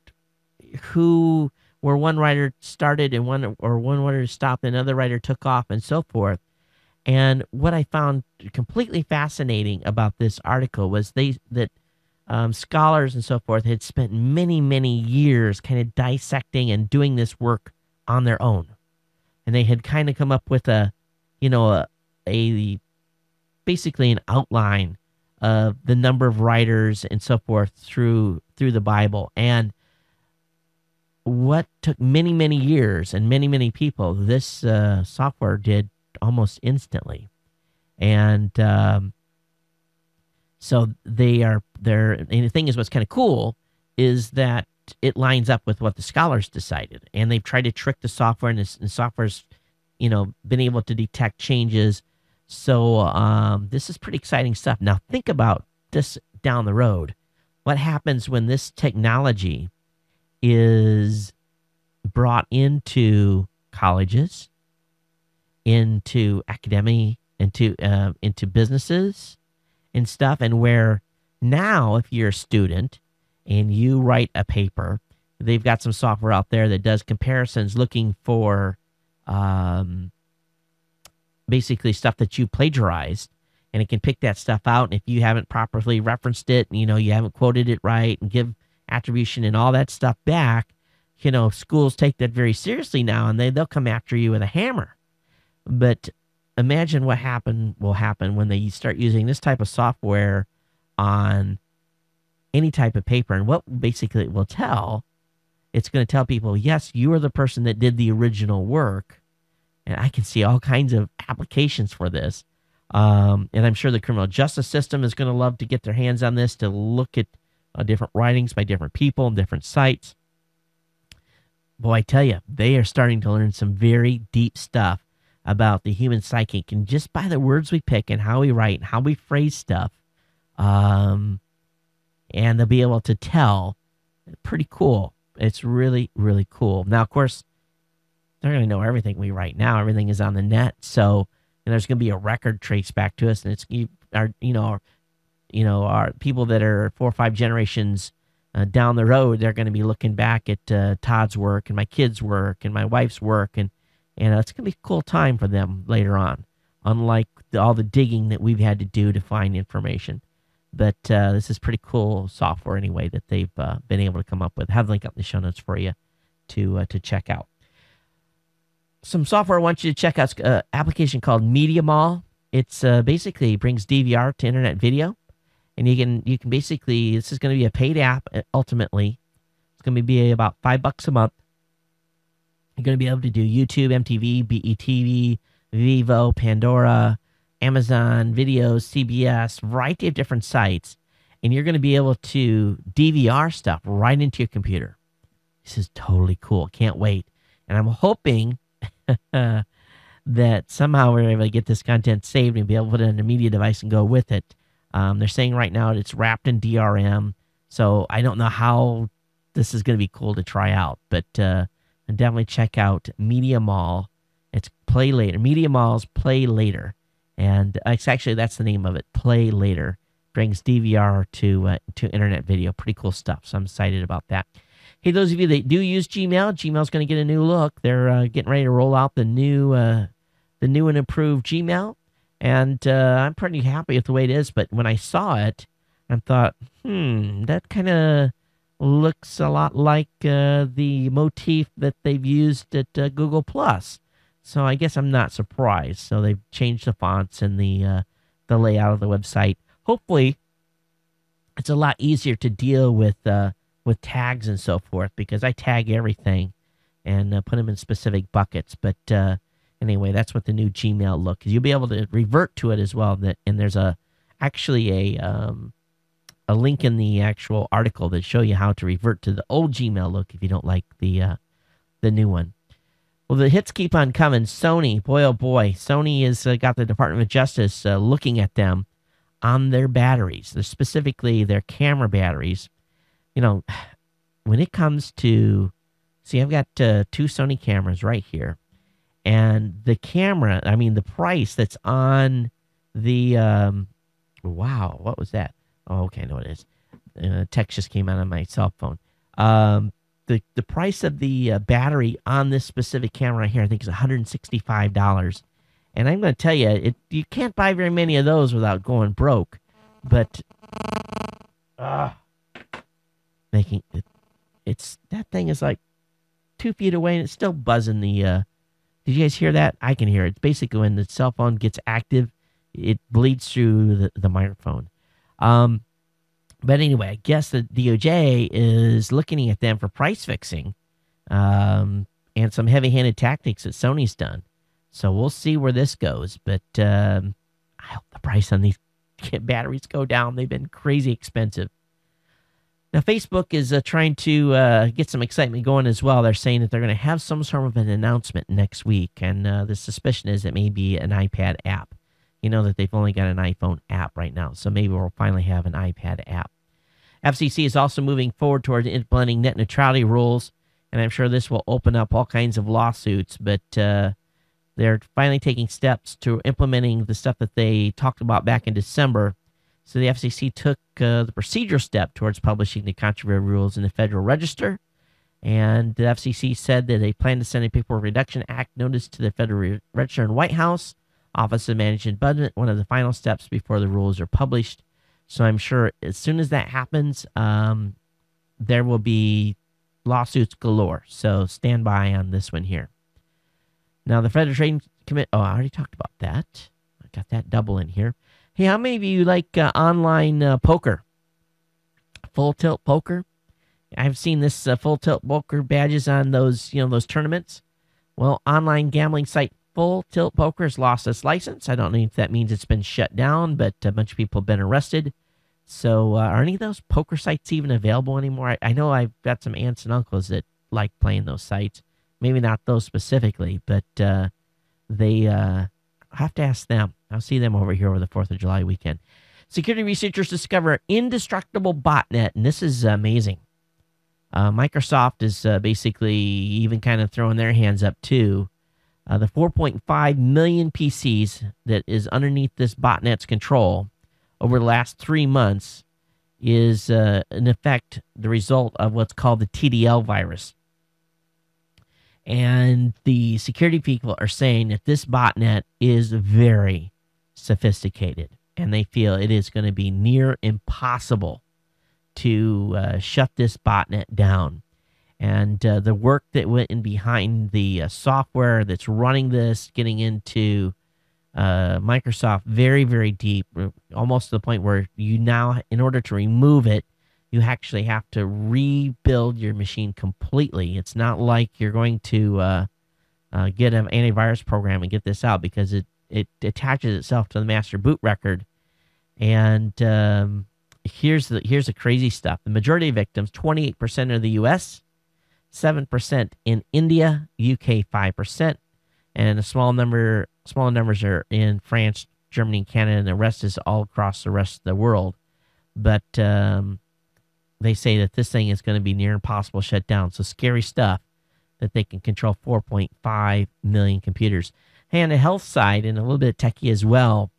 who where one writer started and one or one writer stopped, another writer took off, and so forth. And what I found completely fascinating about this article was they that um, scholars and so forth had spent many many years kind of dissecting and doing this work on their own, and they had kind of come up with a, you know, a, a basically an outline of the number of writers and so forth through through the Bible. And what took many many years and many many people this uh, software did almost instantly. And um, so they are there and the thing is what's kind of cool is that it lines up with what the scholars decided. And they've tried to trick the software and the, the software's you know been able to detect changes. So um, this is pretty exciting stuff. Now think about this down the road. What happens when this technology is brought into colleges, into academia, into uh, into businesses and stuff, and where now if you're a student and you write a paper, they've got some software out there that does comparisons, looking for um, basically stuff that you plagiarized and it can pick that stuff out. And if you haven't properly referenced it, you know, you haven't quoted it right and give attribution and all that stuff back, you know, schools take that very seriously now and they, they'll come after you with a hammer. But imagine what happen will happen when they start using this type of software on any type of paper. And what basically it will tell it's going to tell people yes you are the person that did the original work. And i can see all kinds of applications for this. Um, and i'm sure the criminal justice system is going to love to get their hands on this to look at uh, different writings by different people and different sites. Boy, I tell you, they are starting to learn some very deep stuff about the human psychic, and just by the words we pick and how we write and how we phrase stuff, um, and they'll be able to tell. Pretty cool. It's really, really cool. Now, of course, they're going to know everything we write now. Everything is on the net, so and there's going to be a record trace back to us, and it's you, our, you know, you know, our people that are four or five generations uh, down the road, they're going to be looking back at uh, Todd's work and my kids' work and my wife's work, and and uh, it's going to be a cool time for them later on. Unlike the, all the digging that we've had to do to find information, but uh, this is pretty cool software anyway that they've uh, been able to come up with. I have a link up in the show notes for you to uh, to check out. Some software I want you to check out. An application called Media Mall. It's basically brings DVR to internet video and you can you can basically this is going to be a paid app uh, ultimately it's going to be about five bucks a month you're going to be able to do youtube mtv betv Vevo pandora amazon videos cbs variety of different sites. And you're going to be able to dvr stuff right into your computer. This is totally cool. Can't wait. And i'm hoping that somehow we're able to get this content saved and be able to put it on a media device and go with it. Um, they're saying right now it's wrapped in DRM. So I don't know how this is going to be cool to try out, but uh, definitely check out Media Mall It's Play Later. Media Malls Play Later, and it's actually that's the name of it. Play Later brings DVR to uh, to internet video. Pretty cool stuff. So I'm excited about that. Hey, those of you that do use Gmail, Gmail's going to get a new look. They're uh, getting ready to roll out the new uh, the new and improved Gmail, and uh, I'm pretty happy with the way it is. But when I saw it, I thought, hmm, that kind of looks a lot like uh, the motif that they've used at uh, Google Plus. So I guess I'm not surprised. So they've changed the fonts and the uh, the layout of the website. Hopefully, it's a lot easier to deal with uh, with tags and so forth because I tag everything and uh, put them in specific buckets. But uh, anyway, that's what the new Gmail look is. You'll be able to revert to it as well. That and there's a actually a um, a link in the actual article that show you how to revert to the old Gmail look if you don't like the uh, the new one. Well, the hits keep on coming. Sony, boy oh boy, Sony has uh, got the Department of Justice uh, looking at them on their batteries, specifically their camera batteries. You know, when it comes to see, I've got uh, two Sony cameras right here, and the camera. I mean, the price that's on the um, wow, what was that? Oh, okay, I know what it is. Uh, text just came out on my cell phone. Um, the the price of the uh, battery on this specific camera right here, I think, is one hundred and sixty five dollars. And I'm going to tell you, it you can't buy very many of those without going broke. But uh, making it, it's that thing is like two feet away and it's still buzzing. The uh, did you guys hear that? I can hear it. It's basically when the cell phone gets active, it bleeds through the, the microphone. Um, but anyway, I guess the DOJ is looking at them for price fixing um, and some heavy handed tactics that Sony's done. So we'll see where this goes. But um, I hope the price on these batteries go down. They've been crazy expensive. Now, Facebook is uh, trying to uh, get some excitement going as well. They're saying that they're going to have some sort of an announcement next week. And uh, the suspicion is it may be an iPad app. You know that they've only got an iPhone app right now. So maybe we'll finally have an iPad app. FCC is also moving forward towards implementing net neutrality rules, and I'm sure this will open up all kinds of lawsuits. But uh, they're finally taking steps to implementing the stuff that they talked about back in December. So the FCC took uh, the procedural step towards publishing the controversial rules in the Federal Register. And the FCC said that they plan to send a Paperwork Reduction Act notice to the Federal Register and White House, Office of Management Budget, one of the final steps before the rules are published. So I'm sure as soon as that happens, um, there will be lawsuits galore. So stand by on this one here. Now, the Federal Trade Committee. Oh, I already talked about that. I got that double in here. Hey, how many of you like uh, online uh, poker? Full tilt poker. I've seen this uh, full tilt poker badges on those, you know, those tournaments. Well, online gambling site Full Tilt Poker has lost its license. I don't know if that means it's been shut down, but a bunch of people have been arrested. So, uh, are any of those poker sites even available anymore? I, I, know I've got some aunts and uncles that like playing those sites. Maybe not those specifically, but uh, they uh, have to ask them. I'll see them over here over the 4th of July weekend. Security researchers discover indestructible botnet, and this is amazing. Uh, Microsoft is uh, basically even kind of throwing their hands up too. Uh, the 4.5 million PCs that is underneath this botnet's control over the last three months is, uh, in effect, the result of what's called the TDL virus. And the security people are saying that this botnet is very sophisticated, and they feel it is going to be near impossible to uh, shut this botnet down and uh, the work that went in behind the uh, software that's running this, getting into uh, Microsoft very, very deep, almost to the point where you now, in order to remove it, you actually have to rebuild your machine completely. It's not like you're going to uh, uh, get an antivirus program and get this out because it, it attaches itself to the master boot record. And um, here's the here's the crazy stuff. The majority of victims, 28% of the U.S., 7% in India, UK 5%, and a small number smaller numbers are in France, Germany, Canada, and the rest is all across the rest of the world. But um, they say that this thing is going to be near impossible to shut down. So scary stuff. that they can control 4.5 million computers. Hey, on the health side, and a little bit of techie as well,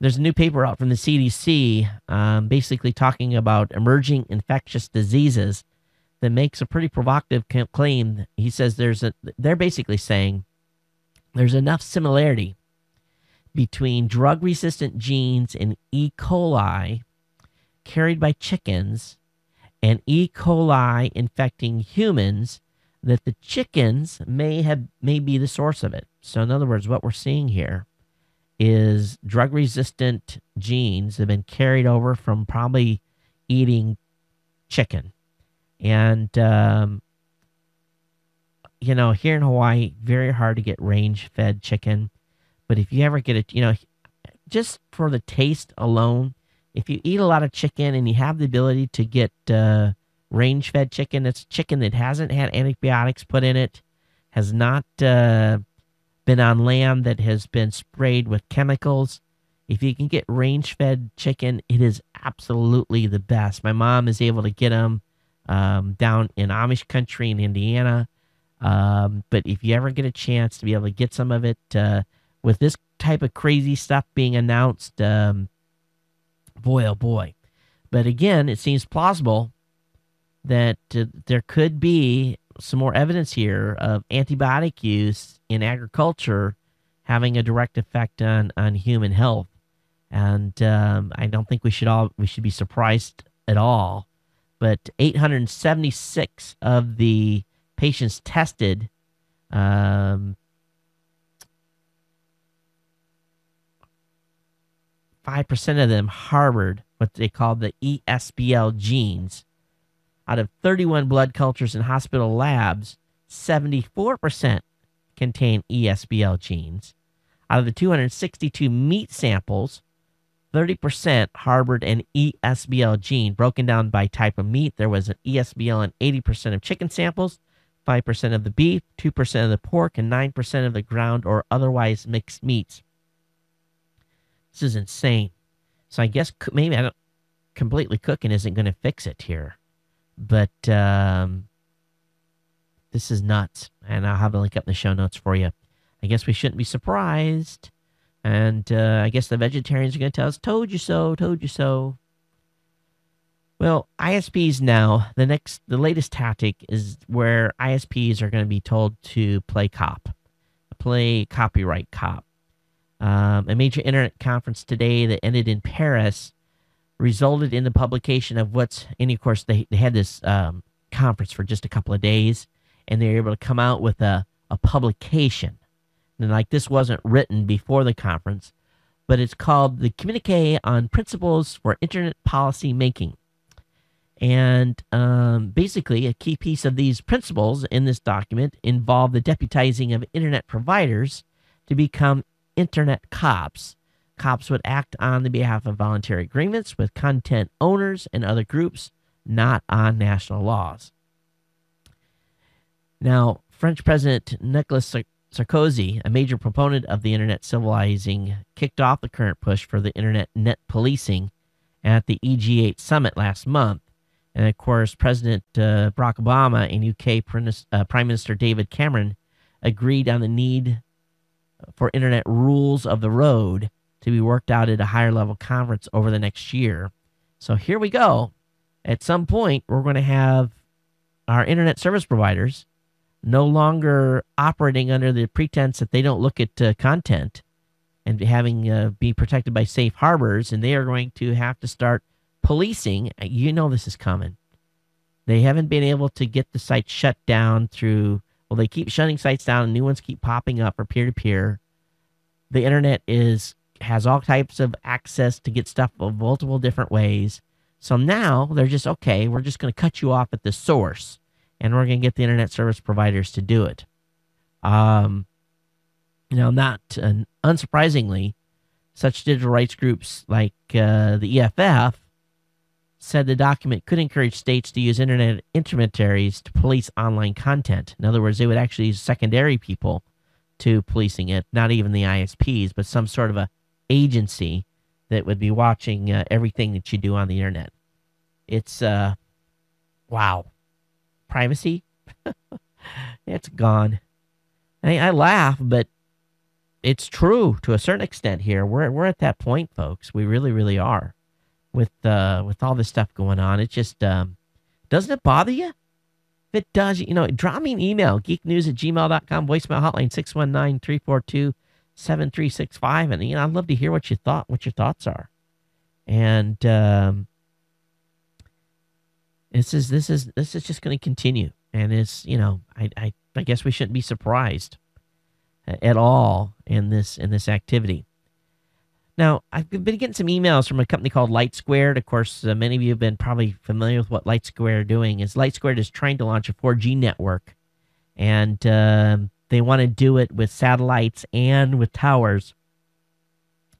there's a new paper out from the CDC um, basically talking about emerging infectious diseases that makes a pretty provocative claim. He says there's a, they're basically saying there's enough similarity between drug resistant genes in E. coli carried by chickens and E. coli infecting humans that the chickens may have may be the source of it. So in other words, what we're seeing here is drug resistant genes have been carried over from probably eating chicken. And um, you know, here in Hawaii, very hard to get range fed chicken. But if you ever get it, you know, just for the taste alone, if you eat a lot of chicken and you have the ability to get uh, range fed chicken, it's chicken that hasn't had antibiotics put in it, has not uh, been on land that has been sprayed with chemicals. If you can get range fed chicken, it is absolutely the best. My mom is able to get them um, down in Amish country in Indiana. Um, but if you ever get a chance to be able to get some of it, uh, with this type of crazy stuff being announced, um, boy, oh boy. But again, it seems plausible that uh, there could be some more evidence here of antibiotic use in agriculture having a direct effect on, on human health. And um, I don't think we should all we should be surprised at all. But 876 of the patients tested um, 5% of them harbored what they call the ESBL genes. Out of 31 blood cultures in hospital labs, 74% contain ESBL genes. Out of the 262 meat samples, 30% harbored an ESBL gene. Broken down by type of meat, there was an ESBL in 80% of chicken samples, 5% of the beef, 2% of the pork, and 9% of the ground or otherwise mixed meats. This is insane. So I guess maybe I don't completely cooking isn't going to fix it here, but um, this is nuts. And I'll have a link up in the show notes for you. I guess we shouldn't be surprised. And uh, I guess the vegetarians are going to tell us, "Told you so, told you so." Well, ISPs now, the next, the latest tactic is where ISPs are going to be told to play cop, play copyright cop. Um, a major internet conference today that ended in Paris resulted in the publication of what's, and of course, they, they had this um, conference for just a couple of days, and they were able to come out with a, a publication. And like this wasn't written before the conference, but it's called the Communique on Principles for Internet Policy Making. And um, basically, a key piece of these principles in this document involve the deputizing of internet providers to become internet cops. Cops would act on the behalf of voluntary agreements with content owners and other groups, not on national laws. Now, French President Nicolas Sarkozy, a major proponent of the internet civilizing, kicked off the current push for the internet net policing at the EG8 summit last month. And of course, President uh, Barack Obama and UK uh, Prime Minister David Cameron agreed on the need for internet rules of the road to be worked out at a higher level conference over the next year. So here we go. At some point, we're going to have our internet service providers no longer operating under the pretense that they don't look at uh, content and having uh, be protected by safe harbors, and they are going to have to start policing. You know this is coming. They haven't been able to get the site shut down through well, they keep shutting sites down and new ones keep popping up for peer to peer. The internet is has all types of access to get stuff of multiple different ways. So now they're just okay, we're just going to cut you off at the source and we're going to get the internet service providers to do it. Um, you know, not uh, unsurprisingly, such digital rights groups like uh, the EFF said the document could encourage states to use internet intermediaries to police online content. In other words, they would actually use secondary people to policing it, not even the ISPs, but some sort of a agency that would be watching uh, everything that you do on the internet. It's uh, wow, privacy. it's gone. I, I laugh, but it's true to a certain extent here. We're we're at that point, folks. We really, really are. With uh with all this stuff going on. It just um doesn't it bother you? If it does, you know, drop me an email, geeknews at gmail.com, voicemail hotline 619 342 7365. And you know, I'd love to hear what you thought, what your thoughts are. And um this is this is this is just gonna continue. And it's, you know, I I, I guess we shouldn't be surprised at all in this in this activity. Now, I've been getting some emails from a company called LightSquared. Of course, uh, many of you have been probably familiar with what LightSquared are doing. Is LightSquared is trying to launch a 4G network, and uh, they want to do it with satellites and with towers.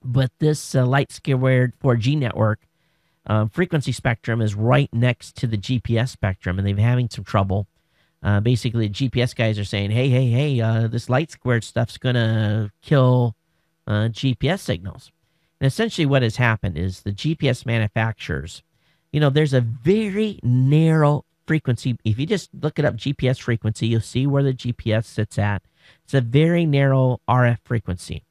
But this uh, LightSquared 4G network um, frequency spectrum is right next to the GPS spectrum, and they're having some trouble uh, basically, GPS guys are saying, "Hey, hey, hey, uh, this LightSquared stuff's gonna kill uh, GPS signals." And essentially, what has happened is the GPS manufacturers, you know, there's a very narrow frequency. If you just look it up, GPS frequency, you'll see where the GPS sits at. It's a very narrow RF frequency.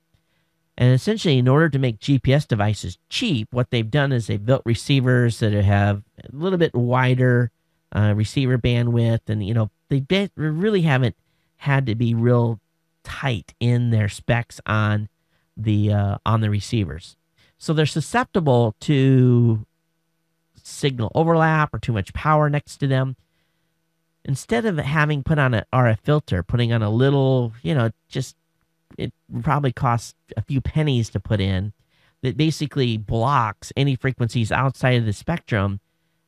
And essentially, in order to make GPS devices cheap, what they've done is they've built receivers that have a little bit wider uh, receiver bandwidth, and you know they really haven't had to be real tight in their specs on the uh, on the receivers, so they're susceptible to signal overlap or too much power next to them. Instead of having put on an RF filter, putting on a little, you know, just it probably costs a few pennies to put in that basically blocks any frequencies outside of the spectrum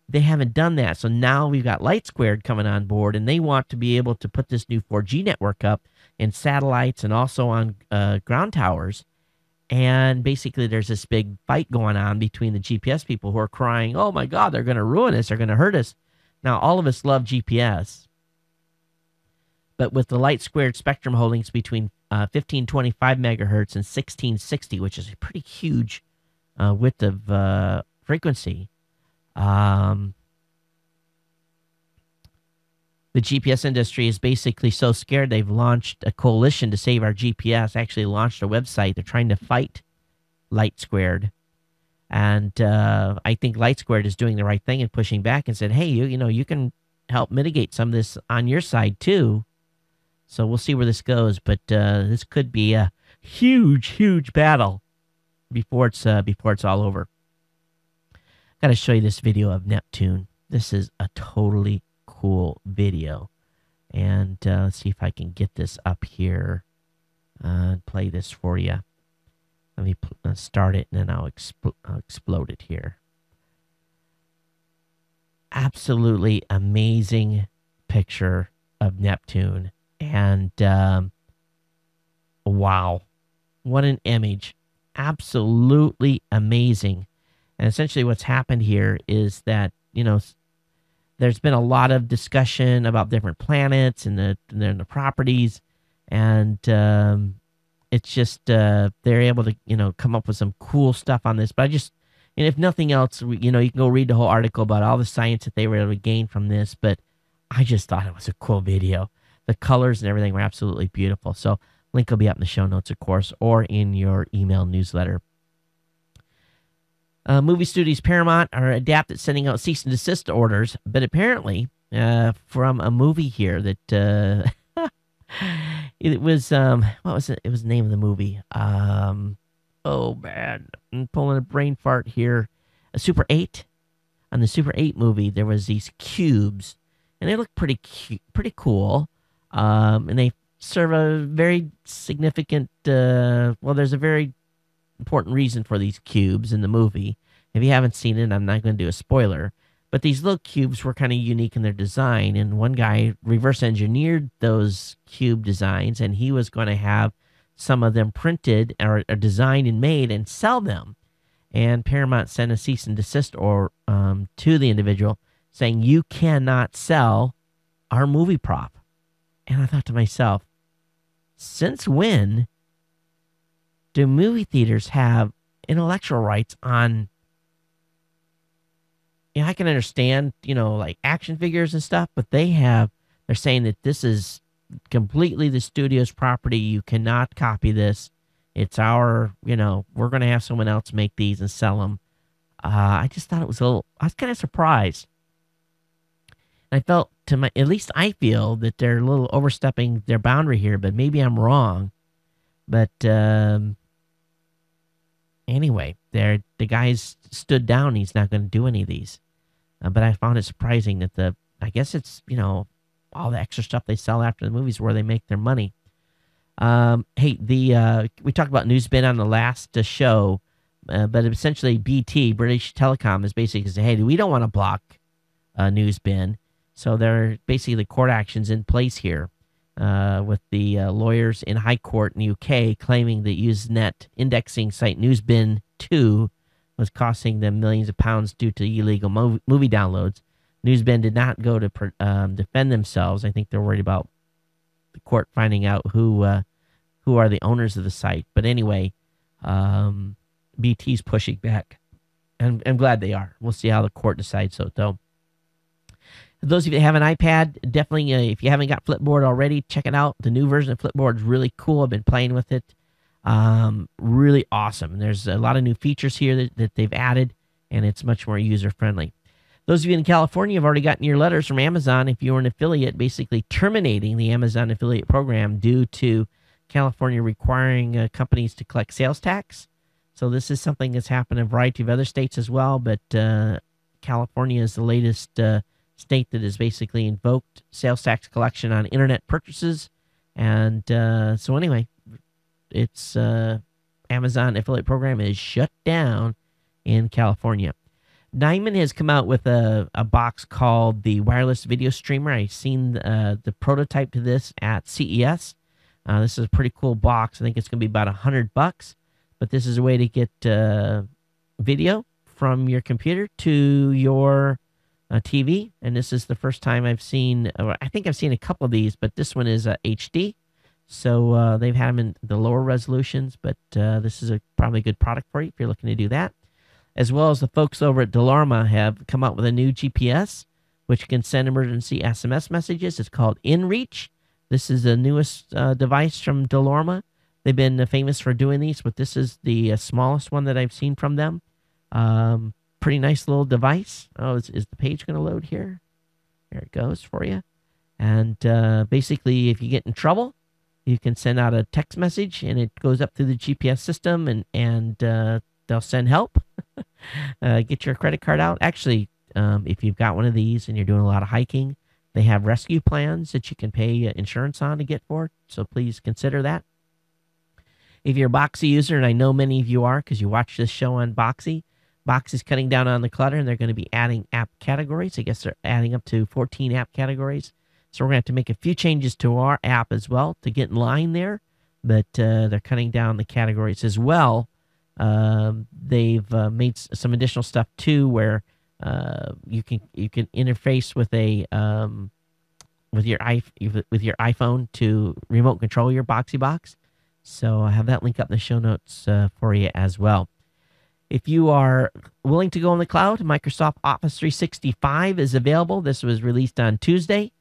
they haven't done that. So now we've got LightSquared coming on board, and they want to be able to put this new 4G network up in satellites and also on uh, ground towers. And basically, there's this big fight going on between the GPS people who are crying, "Oh my God, they're going to ruin us! They're going to hurt us!" Now, all of us love GPS, but with the LightSquared spectrum holdings between uh, 1525 megahertz and 1660, which is a pretty huge uh, width of uh, frequency, um, the GPS industry is basically so scared they've launched a coalition to save our GPS. Actually, launched a website. They're trying to fight LightSquared, and uh, I think LightSquared is doing the right thing and pushing back and said, "Hey, you, you know, you can help mitigate some of this on your side too." So we'll see where this goes, but uh, this could be a huge, huge battle before it's uh, before it's all over got to show you this video of Neptune. This is a totally cool video. And uh, let's see if I can get this up here uh, and play this for you. Let me uh, start it and then I'll, expl- I'll explode it here. Absolutely amazing picture of Neptune. And um, wow, what an image! Absolutely amazing. And essentially, what's happened here is that, you know, there's been a lot of discussion about different planets and the, and the properties. And um, it's just, uh, they're able to, you know, come up with some cool stuff on this. But I just, and if nothing else, you know, you can go read the whole article about all the science that they were able to gain from this. But I just thought it was a cool video. The colors and everything were absolutely beautiful. So, link will be up in the show notes, of course, or in your email newsletter uh, movie studios Paramount are adept at sending out cease and desist orders, but apparently uh, from a movie here that uh, it was um, what was it? It was the name of the movie. Um, oh man, I'm pulling a brain fart here. A Super Eight. On the Super Eight movie, there was these cubes, and they look pretty cute, pretty cool. Um, and they serve a very significant. Uh, well, there's a very important reason for these cubes in the movie. If you haven't seen it, I'm not going to do a spoiler. But these little cubes were kind of unique in their design, and one guy reverse engineered those cube designs, and he was going to have some of them printed or, or designed and made and sell them. And Paramount sent a cease and desist or um, to the individual saying, "You cannot sell our movie prop." And I thought to myself, since when do movie theaters have intellectual rights on you know, I can understand, you know, like action figures and stuff, but they have They're saying that this is completely the studio's property. You cannot copy this. It's our, you know, we're going to have someone else make these and sell them. Uh, I just thought it was a little, I was kind of surprised. I felt to my, at least I feel that they're a little overstepping their boundary here, but maybe I'm wrong. But um, anyway, there the guy's stood down. He's not going to do any of these. Uh, but I found it surprising that the, I guess it's you know all the extra stuff they sell after the movies where they make their money. Um, hey, the uh, we talked about Newzbin on the last uh, show, uh, but essentially BT British Telecom is basically saying, hey, we don't want to block uh, Newzbin, so there are basically the court actions in place here. Uh, with the uh, lawyers in High Court in the UK claiming that Usenet indexing site Newzbin 2 was costing them millions of pounds due to illegal mov- movie downloads. Newzbin did not go to um, defend themselves. I think they're worried about the court finding out who uh, who are the owners of the site. But anyway, um, BT's pushing back. And I'm glad they are. We'll see how the court decides so, though. Those of you that have an iPad, definitely, uh, if you haven't got Flipboard already, check it out. The new version of Flipboard is really cool. I've been playing with it. Um, really awesome. And there's a lot of new features here that, that they've added, and it's much more user friendly. Those of you in California have already gotten your letters from Amazon if you're an affiliate, basically terminating the Amazon affiliate program due to California requiring uh, companies to collect sales tax. So this is something that's happened in a variety of other states as well, but uh, California is the latest uh, state that has basically invoked sales tax collection on internet purchases. And uh, so anyway, it's uh, Amazon affiliate program is shut down in California. Diamond has come out with a, a box called the wireless video streamer. I've seen uh, the prototype to this at CES. Uh, this is a pretty cool box. I think it's going to be about a hundred bucks, but this is a way to get uh, video from your computer to your uh, TV. And this is the first time I've seen. Uh, I think I've seen a couple of these, but this one is HD. So uh, they've had them in the lower resolutions, but uh, this is a probably a good product for you if you're looking to do that as well as the folks over at DeLorme have come up with a new GPS, which can send emergency SMS messages. It's called InReach. This is the newest uh, device from DeLorme. They've been uh, famous for doing these, but this is the uh, smallest one that I've seen from them. Um, pretty nice little device. Oh, is, is the page going to load here? There it goes for you. And uh, basically, if you get in trouble, you can send out a text message, and it goes up through the GPS system, and and uh, they'll send help. uh, get your credit card out. Actually, um, if you've got one of these and you're doing a lot of hiking, they have rescue plans that you can pay uh, insurance on to get for. So please consider that. If you're a Boxee user, and I know many of you are because you watch this show on Boxee, Boxee's cutting down on the clutter and they're going to be adding app categories. I guess they're adding up to 14 app categories. So we're going to have to make a few changes to our app as well to get in line there. But uh, they're cutting down the categories as well um, they've uh, made some additional stuff too, where uh, you can you can interface with a um, with your i with your iPhone to remote control your Boxee box. So I have that link up in the show notes uh, for you as well. If you are willing to go in the cloud, Microsoft Office 365 is available. This was released on Tuesday.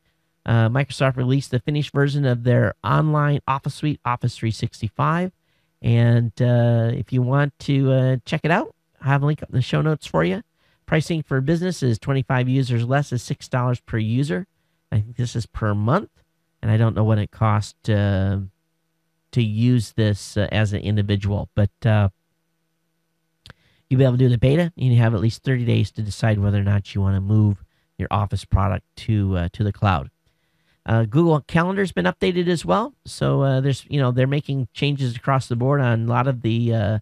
Uh, Microsoft released the finished version of their online Office Suite, Office 365. And uh, if you want to uh, check it out, I have a link up in the show notes for you. Pricing for business is 25 users less is $6 per user. I think this is per month. And I don't know what it costs uh, to use this uh, as an individual, but uh, you'll be able to do the beta. And you have at least 30 days to decide whether or not you want to move your Office product to uh, to the cloud. Uh, Google Calendar's been updated as well, so uh, there's you know they're making changes across the board on a lot of the uh,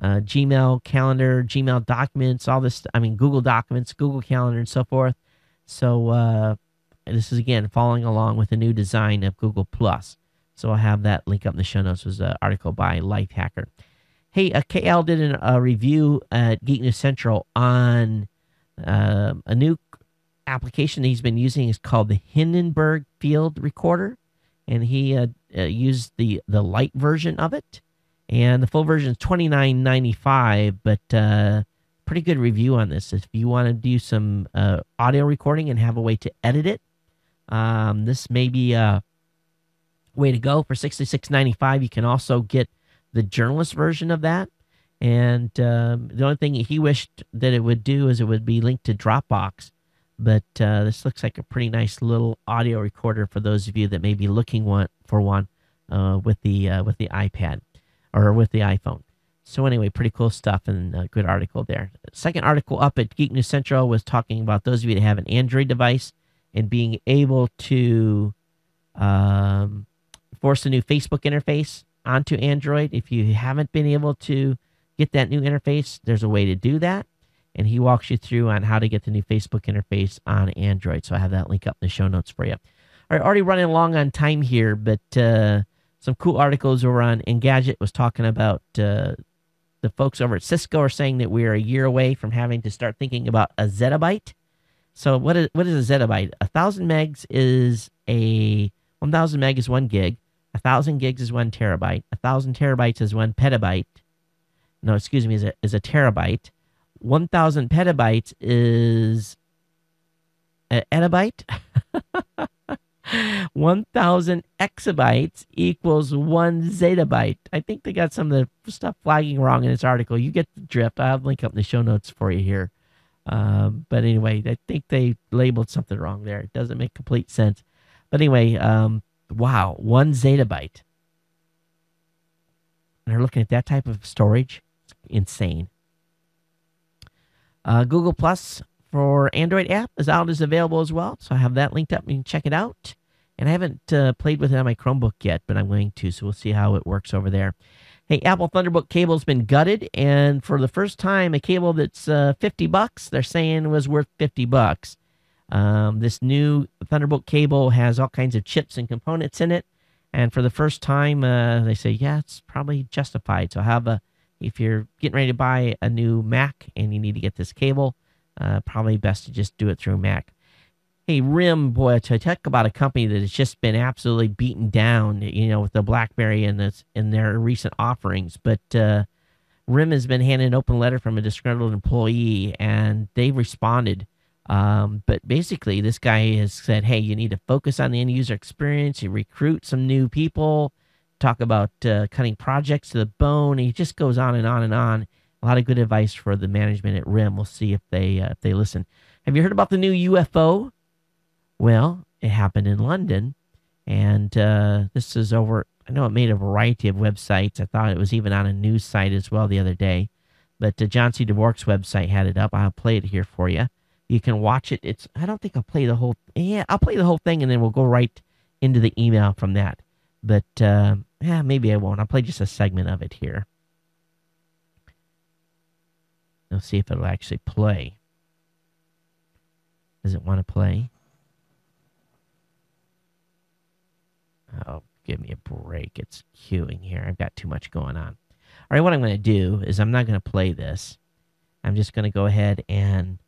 uh Gmail Calendar, Gmail documents, all this. I mean Google Documents, Google Calendar, and so forth. So uh, this is again following along with the new design of Google Plus. So I'll have that link up in the show notes. It was an article by Lifehacker. Hey, uh, KL did an, a review at Geek News Central on um, a new application he's been using is called the Hindenburg Field Recorder, and he uh, uh, used the the light version of it, and the full version is twenty nine ninety five. But uh, pretty good review on this. If you want to do some uh, audio recording and have a way to edit it, Um, this may be a way to go for sixty six ninety five. You can also get the journalist version of that. And um, the only thing he wished that it would do is it would be linked to Dropbox. But uh, this looks like a pretty nice little audio recorder for those of you that may be looking one, for one uh, with the uh, with the iPad or with the iPhone. So anyway, pretty cool stuff and a good article there. Second article up at Geek News Central was talking about those of you that have an Android device and being able to um, force a new Facebook interface onto Android. If you haven't been able to get that new interface, there's a way to do that. And he walks you through on how to get the new Facebook interface on Android. So I have that link up in the show notes for you. All right, already running along on time here, but uh, some cool articles over on Engadget was talking about uh, the folks over at Cisco are saying that we are a year away from having to start thinking about a zettabyte. So what is what is a zettabyte? A thousand megs is a one thousand meg is one gig. A thousand gigs is one terabyte. A thousand terabytes is one petabyte no, excuse me, is a, is a terabyte. 1,000 petabytes is an exabyte. 1,000 exabytes equals one zettabyte. I think they got some of the stuff flagging wrong in this article. You get the drift. I'll link up in the show notes for you here. Um, but anyway, I think they labeled something wrong there. It doesn't make complete sense. But anyway, um, wow, one zettabyte. And they're looking at that type of storage insane. Uh, Google Plus for Android app is out is available as well, so I have that linked up. You can check it out. And I haven't uh, played with it on my Chromebook yet, but I'm going to, so we'll see how it works over there. Hey, Apple Thunderbolt cable's been gutted, and for the first time, a cable that's uh, 50 bucks, they're saying was worth 50 bucks. Um, this new Thunderbolt cable has all kinds of chips and components in it, and for the first time, uh, they say, yeah, it's probably justified. So have a if you're getting ready to buy a new Mac and you need to get this cable, uh, probably best to just do it through Mac. Hey, RIM, boy, to talk about a company that has just been absolutely beaten down, you know, with the BlackBerry and this in their recent offerings. But uh, RIM has been handed an open letter from a disgruntled employee, and they responded. Um, but basically, this guy has said, "Hey, you need to focus on the end user experience. You recruit some new people." talk about uh, cutting projects to the bone. He just goes on and on and on. A lot of good advice for the management at RIM. We'll see if they uh, if they listen. Have you heard about the new UFO? Well, it happened in London, and uh, this is over. I know it made a variety of websites. I thought it was even on a news site as well the other day. But uh, John C. Dvorak's website had it up. I'll play it here for you. You can watch it. It's. I don't think I'll play the whole. Yeah, I'll play the whole thing, and then we'll go right into the email from that. But uh, yeah, maybe I won't. I'll play just a segment of it here. Let's see if it'll actually play. Does it want to play? Oh, give me a break. It's queuing here. I've got too much going on. All right, what I'm going to do is I'm not going to play this. I'm just going to go ahead and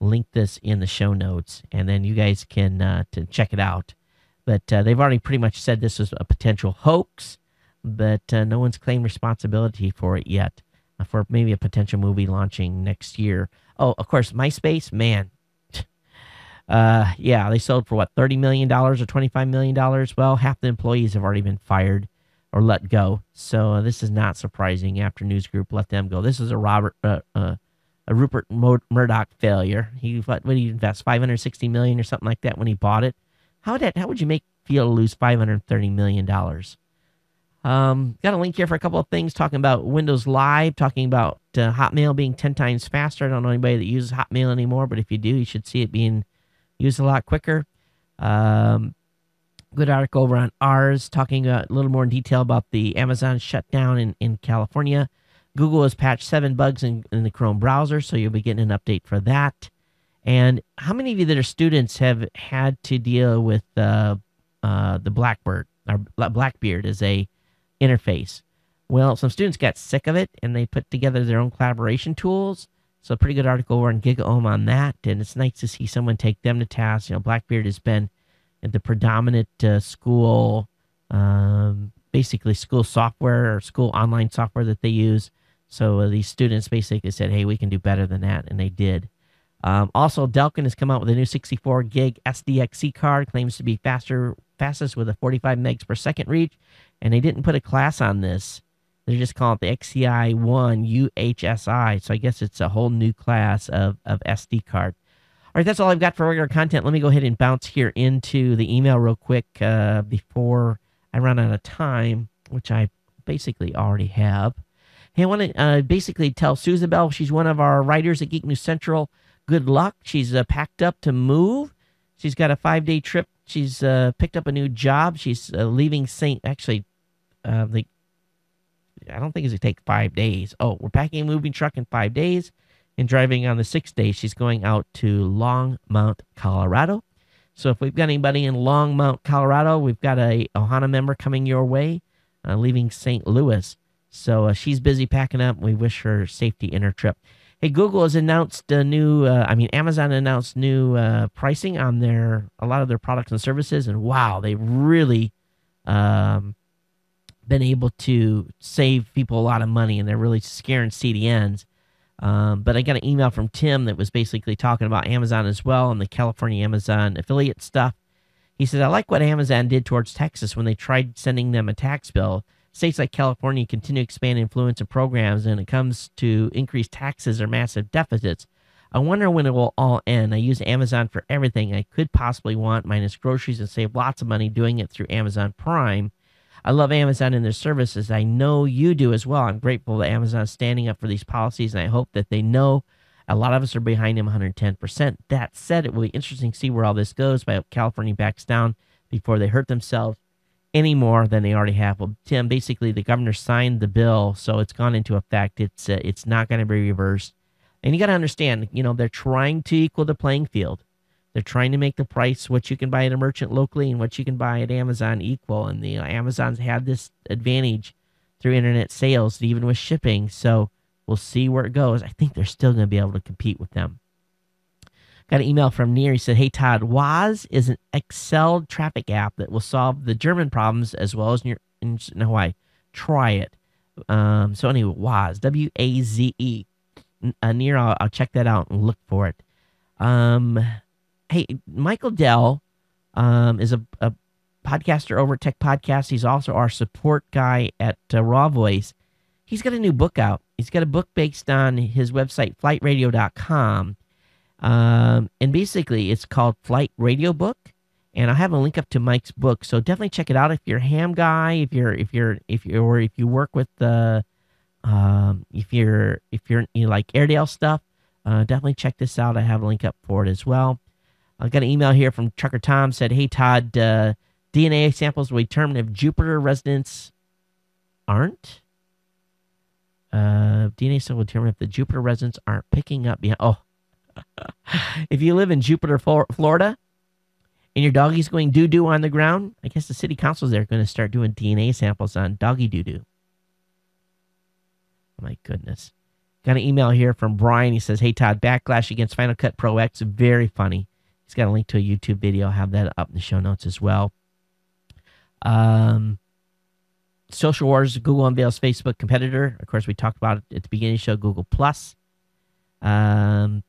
link this in the show notes, and then you guys can uh, to check it out. But uh, they've already pretty much said this was a potential hoax, but uh, no one's claimed responsibility for it yet. Uh, for maybe a potential movie launching next year. Oh, of course, MySpace, man. Uh, yeah, they sold for what thirty million dollars or twenty five million dollars. Well, half the employees have already been fired or let go. So uh, this is not surprising. After News Group let them go, this is a Robert uh, uh, a Rupert Murdoch failure. He what, did he invest five hundred sixty million or something like that when he bought it. How would that? How would you make feel lose five hundred thirty million dollars? Um, got a link here for a couple of things talking about Windows Live, talking about uh, Hotmail being ten times faster. I don't know anybody that uses Hotmail anymore, but if you do, you should see it being used a lot quicker. Um, good article over on Ars talking a little more in detail about the Amazon shutdown in, in California. Google has patched seven bugs in, in the Chrome browser, so you'll be getting an update for that. And how many of you that are students have had to deal with uh, uh, the Blackbird or Blackbeard as a interface? Well, some students got sick of it and they put together their own collaboration tools. So, a pretty good article over on GigaOM on that. And it's nice to see someone take them to task. You know, Blackbeard has been the predominant uh, school, um, basically school software or school online software that they use. So, uh, these students basically said, hey, we can do better than that. And they did. Um, also, Delkin has come out with a new 64 gig SDXC card, claims to be faster, fastest with a 45 megs per second reach, and they didn't put a class on this. They're just calling it the XCI One UHSI. So I guess it's a whole new class of of SD card. All right, that's all I've got for regular content. Let me go ahead and bounce here into the email real quick uh, before I run out of time, which I basically already have. Hey, I want to uh, basically tell Susan Bell she's one of our writers at Geek News Central. Good luck. She's uh, packed up to move. She's got a five day trip. She's uh, picked up a new job. She's uh, leaving St. Actually, uh, the I don't think it's going to take five days. Oh, we're packing a moving truck in five days and driving on the sixth day. She's going out to Longmont, Colorado. So if we've got anybody in Longmont, Colorado, we've got a Ohana member coming your way, uh, leaving St. Louis. So uh, she's busy packing up. We wish her safety in her trip. Hey, Google has announced a new. Uh, I mean, Amazon announced new uh, pricing on their a lot of their products and services, and wow, they really um, been able to save people a lot of money and they're really scaring CDNs. Um, but I got an email from Tim that was basically talking about Amazon as well and the California Amazon affiliate stuff. He said, I like what Amazon did towards Texas when they tried sending them a tax bill. States like California continue to expand influence of programs and it comes to increased taxes or massive deficits. I wonder when it will all end. I use Amazon for everything I could possibly want, minus groceries, and save lots of money doing it through Amazon Prime. I love Amazon and their services. I know you do as well. I'm grateful that Amazon is standing up for these policies, and I hope that they know a lot of us are behind them 110%. That said, it will be interesting to see where all this goes. I hope California backs down before they hurt themselves any more than they already have. Well, Tim, basically, the governor signed the bill, so it's gone into effect. It's uh, it's not going to be reversed. And you got to understand, you know, they're trying to equal the playing field. They're trying to make the price what you can buy at a merchant locally and what you can buy at Amazon equal. And the you know, Amazon's had this advantage through internet sales, even with shipping. So we'll see where it goes. I think they're still going to be able to compete with them. Got an email from Near. He said, Hey, Todd, Waze is an Excel traffic app that will solve the German problems as well as in, your, in Hawaii. Try it. Um, so, anyway, Waze, W A Z E. Uh, Near, I'll, I'll, check that out and look for it. Um, hey, Michael Dell um, is a, a, podcaster over at Tech Podcast. He's also our support guy at uh, RawVoice. He's got a new book out. He's got a book based on his website, flightradio.com. Um, and basically, it's called Flight Radio Book. And I'll have a link up to Mike's book. So definitely check it out if you're a ham guy, if you're if you're if you or if you work with the um, if you're if you're you like Airedale stuff, uh, definitely check this out. I have a link up for it as well. I got an email here from Trucker Tom said, "Hey Todd, uh, DNA samples will determine if Jupiter residents aren't. Uh, DNA will determine if the Jupiter residents aren't picking up behind. Oh, if you live in Jupiter, Florida, and your doggy's going doo doo on the ground, I guess the city councils there going to start doing DNA samples on doggy doo doo. Oh my goodness." Got an email here from Brian. He says, Hey Todd, backlash against Final Cut Pro X. Very funny. He's got a link to a YouTube video. I'll have that up in the show notes as well. Um, Social Wars, Google unveils Facebook competitor. Of course, we talked about it at the beginning of the show, Google Plus. Um,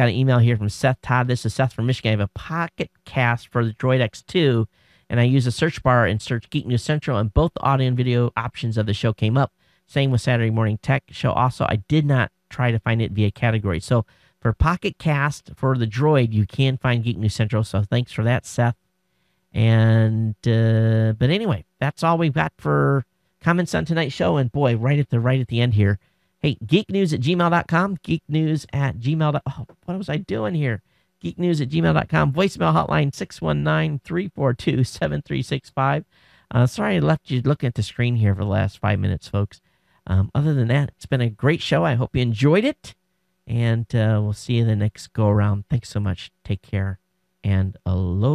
got an email here from Seth Todd. This is Seth from Michigan. I have a pocket cast for the Droid X2, and I use a search bar and search Geek News Central, and both the audio and video options of the show came up. Same with Saturday Morning Tech show. Also, I did not try to find it via category. So for Pocket Cast for the Droid, you can find Geek News Central. So thanks for that, Seth. And uh, but anyway, that's all we've got for comments on tonight's show. And boy, right at the right at the end here. Hey, geeknews at gmail.com, geeknews at gmail. Oh, what was I doing here? Geeknews at gmail.com, voicemail hotline 619 342 7365. Uh, sorry I left you looking at the screen here for the last five minutes, folks. Um, other than that, it's been a great show. I hope you enjoyed it. And uh, we'll see you the next go around. Thanks so much. Take care. And aloha.